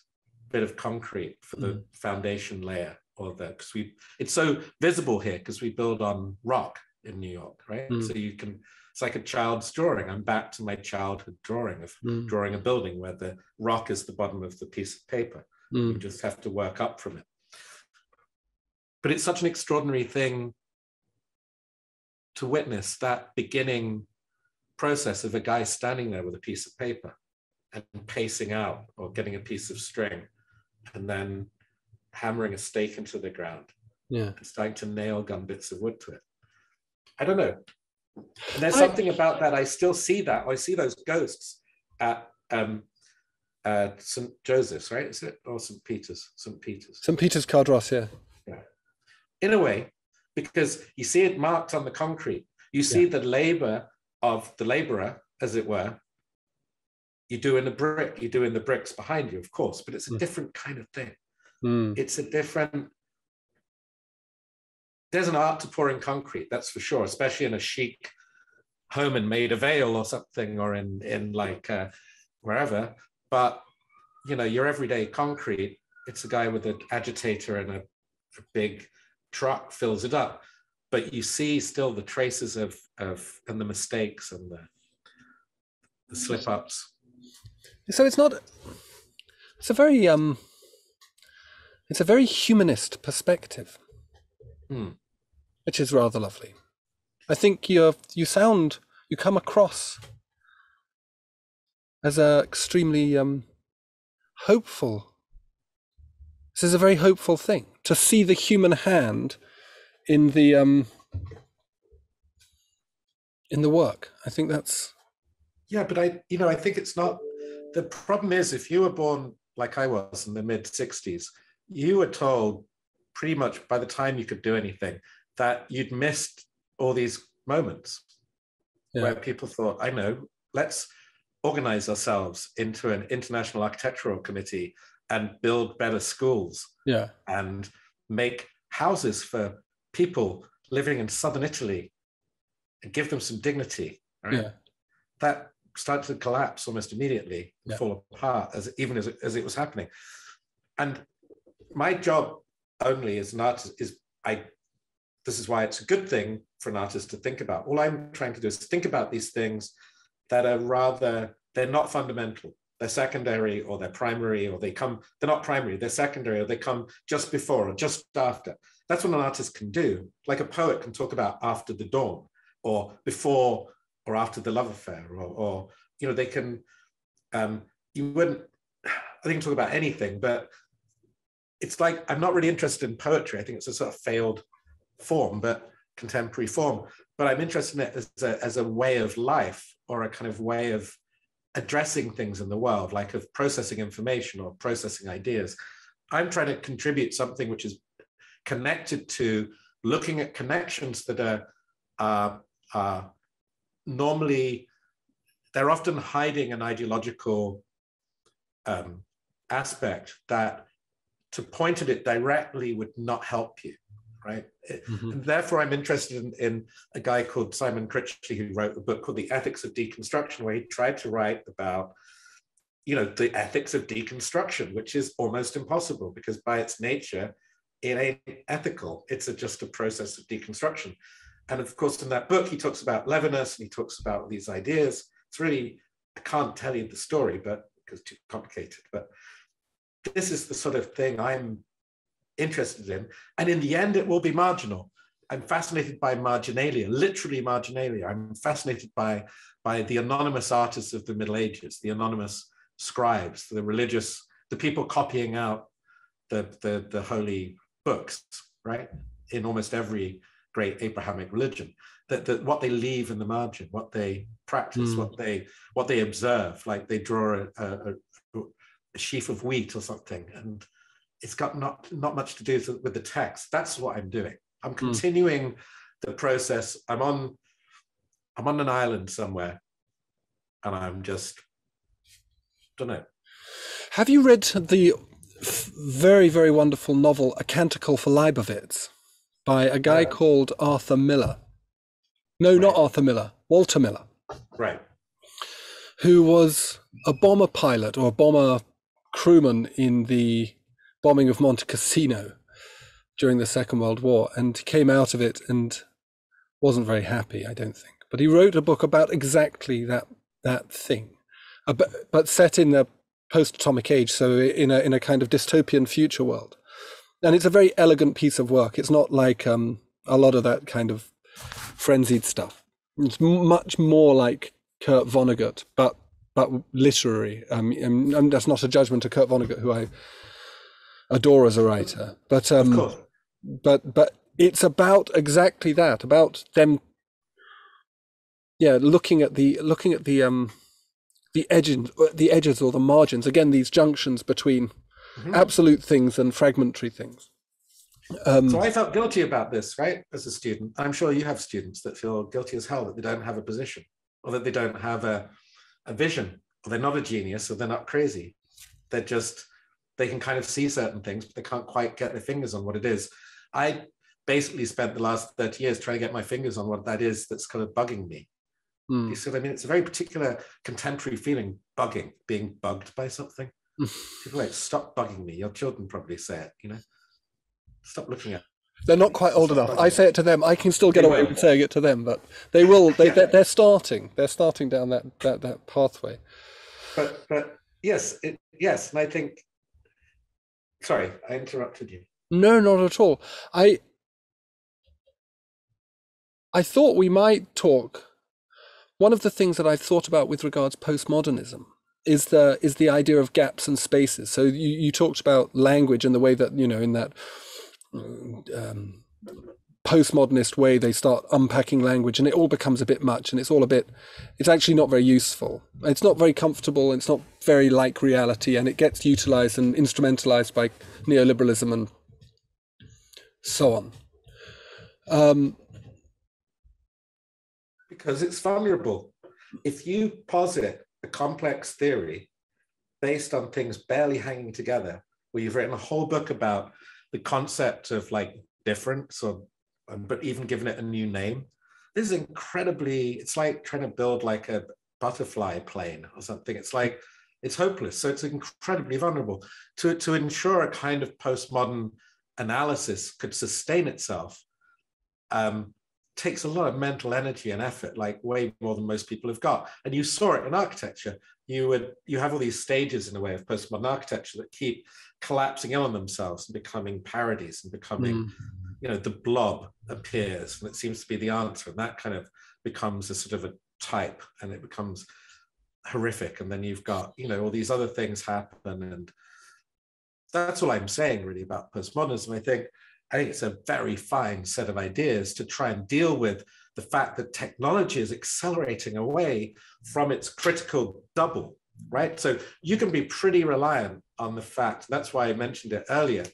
bit of concrete for the mm. foundation layer or the because we it's so visible here because we build on rock in New York, right? Mm. So you can it's like a child's drawing. I'm back to my childhood drawing of mm. drawing a building where the rock is the bottom of the piece of paper. Mm. You just have to work up from it. But it's such an extraordinary thing to witness that beginning process of a guy standing there with a piece of paper and pacing out or getting a piece of string and then hammering a stake into the ground. Yeah. And starting to nail gun bits of wood to it. I don't know. And there's I, something about that. I still see that. I see those ghosts at um uh st joseph's right? Is it? Or st peter's? St peter's. St peter's cardross yeah. Yeah. In a way because you see it marked on the concrete. You see yeah. the labor of the laborer as it were. You do in the brick. You do in the bricks behind you of course but it's a mm. different kind of thing Mm. It's a different. There's an art to pouring concrete, that's for sure, especially in a chic home in Maida Vale or something, or in in like uh, wherever. But you know, your everyday concrete, it's a guy with an agitator and a, a big truck fills it up. But you see still the traces of of and the mistakes and the the slip ups. So it's not. It's a very um it's a very humanist perspective, hmm. which is rather lovely. I think you you sound you come across as a extremely um, hopeful. This is a very hopeful thing to see the human hand in the um, in the work. I think that's yeah, but I you know I think it's not. The problem is if you were born like I was in the mid '60s, you were told pretty much by the time you could do anything that you'd missed all these moments yeah. where people thought, I know, let's organize ourselves into an international architectural committee and build better schools yeah. and make houses for people living in southern Italy and give them some dignity. Right? Yeah. That started to collapse almost immediately, yeah. fall apart as even as it, as it was happening. And my job only as an artist is I this is why it's a good thing for an artist to think about. All I'm trying to do is think about these things that are rather, they're not fundamental. They're secondary or they're primary or they come, they're not primary, they're secondary or they come just before or just after. That's what an artist can do. Like a poet can talk about after the dawn or before or after the love affair or, or you know, they can, um, you wouldn't, I think talk about anything, but it's like, I'm not really interested in poetry. I think it's a sort of failed form, but contemporary form. But I'm interested in it as a, as a way of life or a kind of way of addressing things in the world, like of processing information or processing ideas. I'm trying to contribute something which is connected to looking at connections that are uh, uh, normally, they're often hiding an ideological um, aspect that to point at it directly would not help you right? Mm-hmm. And therefore, I'm interested in, in, a guy called Simon Critchley who wrote a book called The Ethics of Deconstruction, where he tried to write about, you know, the ethics of deconstruction, which is almost impossible because by its nature, it ain't ethical. It's a, just a process of deconstruction. And of course, in that book, he talks about Levinas and he talks about these ideas. It's really, I can't tell you the story, but because it's too complicated. But this is the sort of thing I'm interested in. And in the end, it will be marginal. I'm fascinated by marginalia, literally marginalia. I'm fascinated by, by the anonymous artists of the Middle Ages, the anonymous scribes, the religious, the people copying out the, the, the holy books, right? In almost every great Abrahamic religion. That, that what they leave in the margin, what they practice, mm. what they what they observe, like they draw a, a, a sheaf of wheat or something, and it's got not not much to do with the text. That's what I'm doing. I'm hmm. continuing mm. the process. I'm on I'm on an island somewhere, and I'm just don't know. Have you read the very very wonderful novel A Canticle for Leibowitz by a guy yeah. called Arthur Miller? No, right. not Arthur Miller. Walter Miller. Right. Who was a bomber pilot or a bomber crewman in the bombing of Monte Cassino during the Second World War and came out of it and wasn't very happy, I don't think. But he wrote a book about exactly that that thing, but, but set in the post-atomic age, so in a in a kind of dystopian future world. And it's a very elegant piece of work. It's not like um, a lot of that kind of frenzied stuff. It's much more like Kurt Vonnegut, but but literary. Um, and, and that's not a judgment of Kurt Vonnegut, who I adore as a writer. But um, but but it's about exactly that about them. Yeah, looking at the looking at the um, the edges, the edges or the margins. Again, these junctions between mm-hmm. absolute things and fragmentary things. Um, so I felt guilty about this, right, as a student. I'm sure you have students that feel guilty as hell that they don't have a position, or that they don't have a, a vision, or they're not a genius, or they're not crazy. They're just they can kind of see certain things, but they can't quite get their fingers on what it is. I basically spent the last 30 years trying to get my fingers on what that is that's kind of bugging me. Mm. You see what I mean? It's a very particular contemporary feeling, bugging, being bugged by something. People like, stop bugging me. Your children probably say it, you know? Stop looking at they're not quite old enough. I say it to them. I can still get away with saying it to them, but they will. They, yeah. they're, starting. They're starting down that that, that pathway. But but yes, it, yes, and I think Sorry, I interrupted you. No, not at all. I I thought we might talk. One of the things that I've thought about with regards postmodernism is the is the idea of gaps and spaces. So you, you talked about language and the way that you know in that um, postmodernist way they start unpacking language and it all becomes a bit much and it's all a bit it's actually not very useful. It's not very comfortable it's not very like reality and it gets utilized and instrumentalized by neoliberalism and so on. Um, because it's vulnerable if you posit a complex theory based on things barely hanging together where you've written a whole book about the concept of like difference or um, but even giving it a new name. This is incredibly, it's like trying to build like a butterfly plane or something. It's like, it's hopeless. So it's incredibly vulnerable. To, to ensure a kind of postmodern analysis could sustain itself um, takes a lot of mental energy and effort, like way more than most people have got. And you saw it in architecture. You would you have all these stages in a way of postmodern architecture that keep collapsing in on themselves and becoming parodies and becoming, mm. you know, the blob appears and it seems to be the answer. And that kind of becomes a sort of a type and it becomes horrific. And then you've got, you know, all these other things happen. And that's all I'm saying really about postmodernism. I think I think it's a very fine set of ideas to try and deal with the fact that technology is accelerating away from its critical double, right? So you can be pretty reliant on the fact, that's why I mentioned it earlier,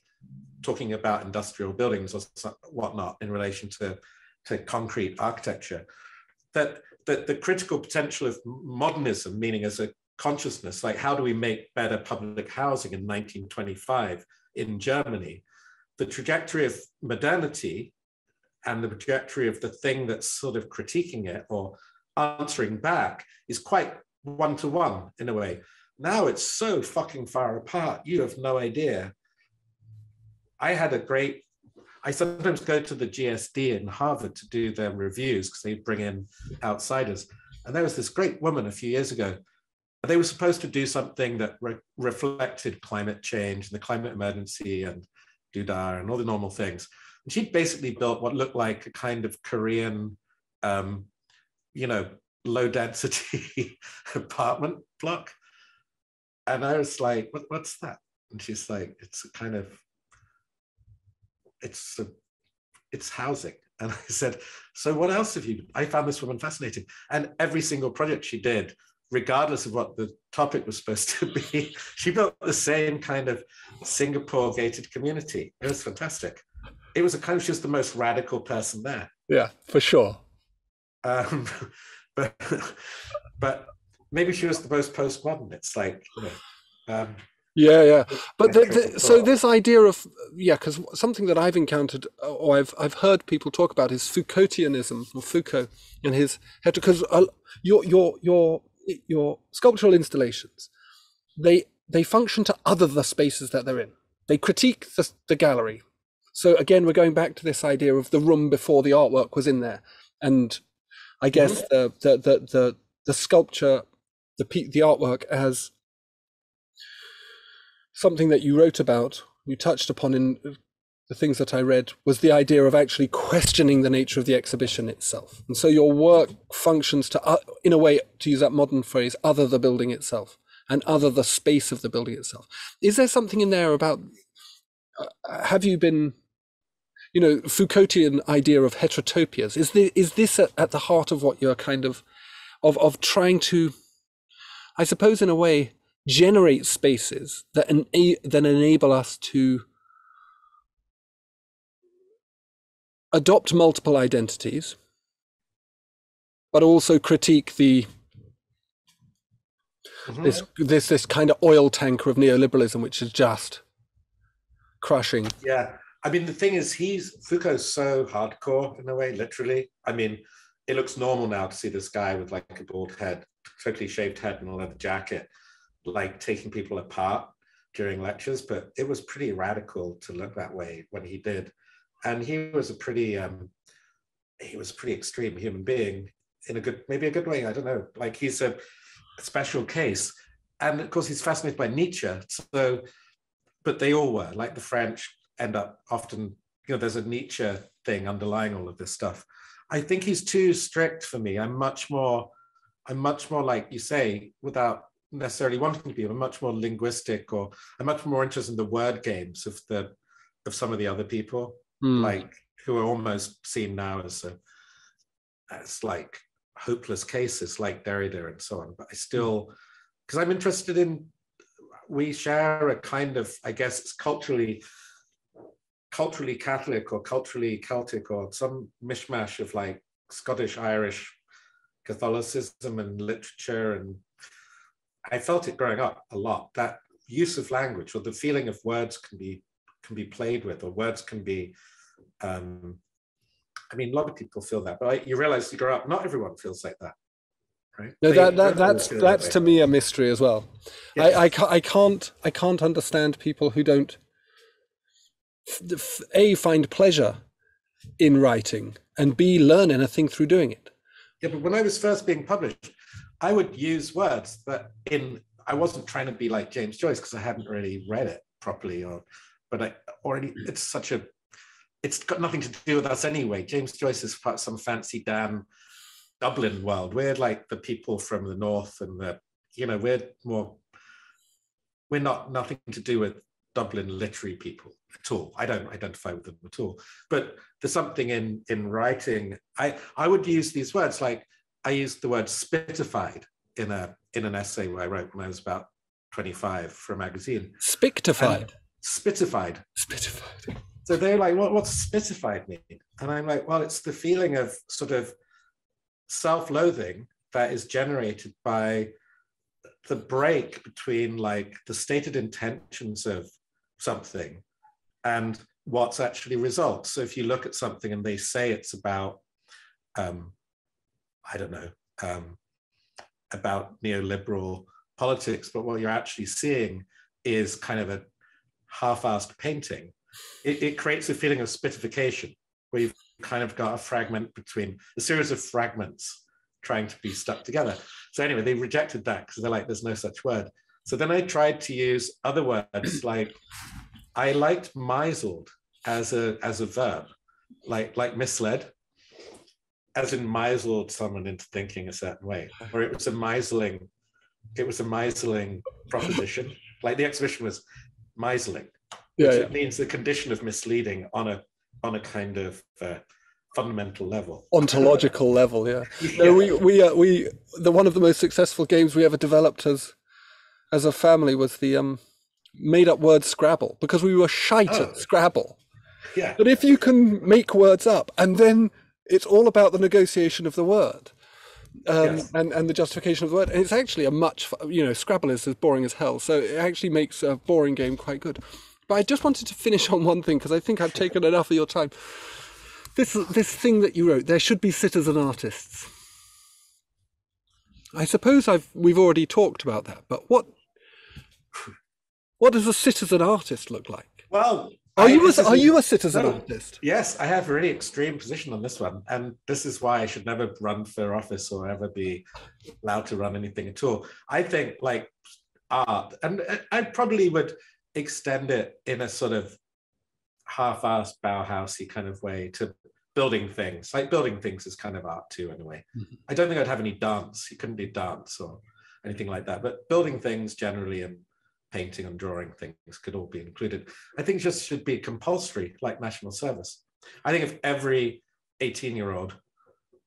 talking about industrial buildings or whatnot in relation to, to concrete architecture, that, that the critical potential of modernism, meaning as a consciousness, like how do we make better public housing in 1925 in Germany, the trajectory of modernity and the trajectory of the thing that's sort of critiquing it or answering back is quite one to one in a way. Now it's so fucking far apart, you have no idea. I had a great, I sometimes go to the GSD in Harvard to do their reviews because they bring in outsiders. And there was this great woman a few years ago. They were supposed to do something that re- reflected climate change and the climate emergency and doodah and all the normal things. And she basically built what looked like a kind of Korean, um, you know, low density apartment block. And I was like, what, what's that? And she's like, it's a kind of, it's a, it's housing. And I said, so what else have you? I found this woman fascinating. And every single project she did regardless of what the topic was supposed to be, she built the same kind of Singapore gated community. It was fantastic. It was a kind of, she was the most radical person there. Yeah, for sure. Um, but, but maybe she was the most postmodern. It's like, you know, um, yeah, yeah. But the, the, so this idea of yeah, because something that I've encountered or I've I've heard people talk about is Foucaultianism or Foucault and his because uh, your your your your sculptural installations, they they function to other the spaces that they're in. They critique the, the gallery. So again, we're going back to this idea of the room before the artwork was in there, and I guess mm-hmm. the, the the the the sculpture, the the artwork as something that you wrote about, you touched upon in the things that I read was the idea of actually questioning the nature of the exhibition itself. And so your work functions to, uh, in a way, to use that modern phrase, other the building itself and other the space of the building itself. Is there something in there about, uh, have you been, you know, Foucaultian idea of heterotopias? Is, the, is this at, at the heart of what you're kind of, of, of trying to, I suppose in a way, generate spaces that, ena- that enable us to adopt multiple identities, but also critique the mm-hmm. this this this kind of oil tanker of neoliberalism, which is just crushing. Yeah, I mean the thing is, he's Foucault's so hardcore in a way, literally. I mean, it looks normal now to see this guy with like a bald head, totally shaved head, and a leather jacket, like taking people apart during lectures. But it was pretty radical to look that way when he did and he was a pretty um, he was a pretty extreme human being in a good maybe a good way i don't know like he's a, a special case and of course he's fascinated by nietzsche so but they all were like the french end up often you know there's a nietzsche thing underlying all of this stuff i think he's too strict for me i'm much more i'm much more like you say without necessarily wanting to be i'm much more linguistic or i'm much more interested in the word games of the of some of the other people mm. like who are almost seen now as a, as like hopeless cases like Derrida and so on. But I still, because I'm interested in, we share a kind of, I guess it's culturally, culturally Catholic or culturally Celtic or some mishmash of like Scottish, Irish Catholicism and literature. And I felt it growing up a lot. That use of language or the feeling of words can be can be played with or words can be um, I mean, a lot of people feel that, but I, you realize you grow up, not everyone feels like that. Right? No, that, that that's that's that to me a mystery as well. Yes. I, I, I can't I can't understand people who don't a find pleasure in writing and b learn anything through doing it. Yeah but when i was first being published i would use words that in i wasn't trying to be like james joyce because i hadn't really read it properly or but i already it's such a it's got nothing to do with us anyway. James joyce is part some fancy damn dublin world. We're like the people from the north and the you know we're more we're not nothing to do with Dublin literary people at all. I don't identify with them at all. But there's something in in writing. I I would use these words like I used the word spitified in a in an essay where I wrote when I was about 25 for a magazine. Spictified. Spitified. Spitified. So they're like, what, what's spitified mean? And I'm like, well, it's the feeling of sort of self-loathing that is generated by the break between like the stated intentions of something and what's actually results. So if you look at something and they say it's about, um, I don't know, um, about neoliberal politics, but what you're actually seeing is kind of a half-assed painting. It, it creates a feeling of spitification, where you've kind of got a fragment between a series of fragments trying to be stuck together. So anyway, they rejected that because they're like, there's no such word. So then I tried to use other words like I liked misled as a as a verb, like like misled, as in misled someone into thinking a certain way, or it was a misling, it was a misling proposition. like the exhibition was misling, Yeah, which yeah. it means the condition of misleading on a on a kind of uh, fundamental level. Ontological level, yeah. No, we we uh, we the one of the most successful games we ever developed as as a family was the um made up word Scrabble because we were shite Oh. at Scrabble. yeah. But if you can make words up and then it's all about the negotiation of the word. Um, Yes. and, and the justification of the word. And it's actually a much, you know, Scrabble is as boring as hell. So it actually makes a boring game quite good. But I just wanted to finish on one thing because I think I've taken enough of your time. This, this thing that you wrote, there should be citizen artists. I suppose I've, we've already talked about that, but what, what does a citizen artist look like? Well, Are I- you a, are you a citizen no. artist? Yes, I have a really extreme position on this one. And this is why I should never run for office or ever be allowed to run anything at all. I think like art, and I probably would extend it in a sort of half-assed Bauhausy kind of way to building things. Like building things is kind of art too, in a way. Mhm. I don't think I'd have any dance. You couldn't do dance or anything like that. But building things generally and painting and drawing things could all be included. I think just should be compulsory, like national service. I think if every 18 year old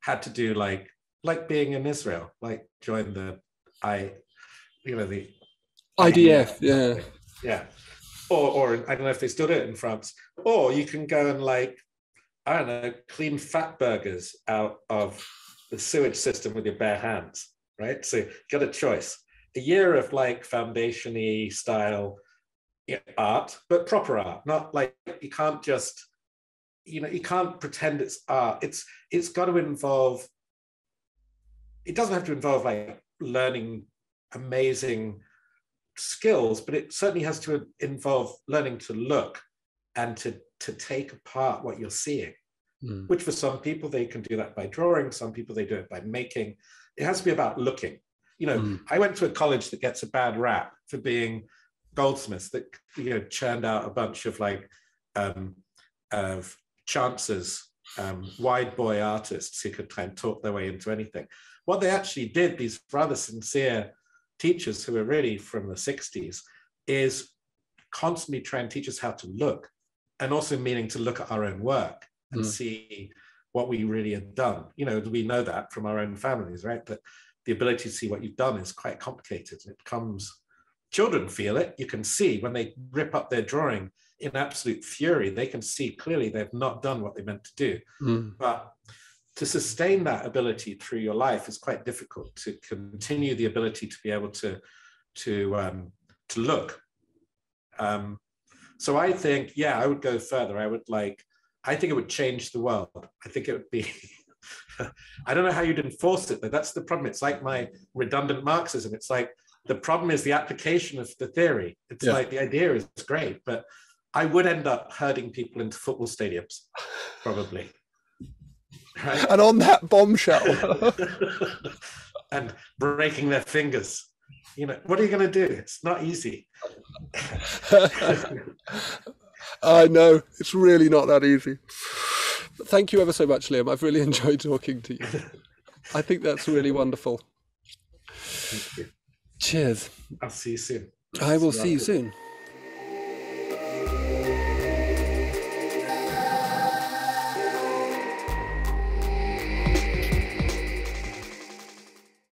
had to do like like being in Israel, like join the I, you know, the IDF, yeah. yeah. Or or I don't know if they still do it in France. Or you can go and like, I don't know, clean fat burgers out of the sewage system with your bare hands, right? So you got a choice. A year of like foundation-y style art, but proper art, not like you can't just, you know, you can't pretend it's art. It's it's got to involve, it doesn't have to involve like learning amazing skills, but it certainly has to involve learning to look and to to take apart what you're seeing. Mm. Which for some people they can do that by drawing, some people they do it by making. It has to be about looking. You know, Mm. I went to a college that gets a bad rap for being goldsmiths that you know churned out a bunch of like um, of chances, um, wide boy artists who could try and talk their way into anything. What they actually did, these rather sincere teachers who were really from the 60s, is constantly try and teach us how to look and also meaning to look at our own work and Mm. see what we really have done. You know, we know that from our own families, right? That the ability to see what you've done is quite complicated. It comes, children feel it. You can see when they rip up their drawing in absolute fury, they can see clearly they've not done what they meant to do. Mm. But to sustain that ability through your life is quite difficult. To continue the ability to be able to to um, to look. Um, so I think, yeah, I would go further. I would like. I think it would change the world. I think it would be. I don't know how you'd enforce it, but that's the problem. It's like my redundant Marxism. It's like the problem is the application of the theory. It's Yeah. like the idea is great, but I would end up herding people into football stadiums, probably. Right? And on that bombshell, and breaking their fingers. You know, what are you going to do? It's not easy. I know it's really not that easy. Thank you ever so much, Liam. I've really enjoyed talking to you. I think that's really wonderful. Thank you. Cheers. I'll see you soon. I will see you soon.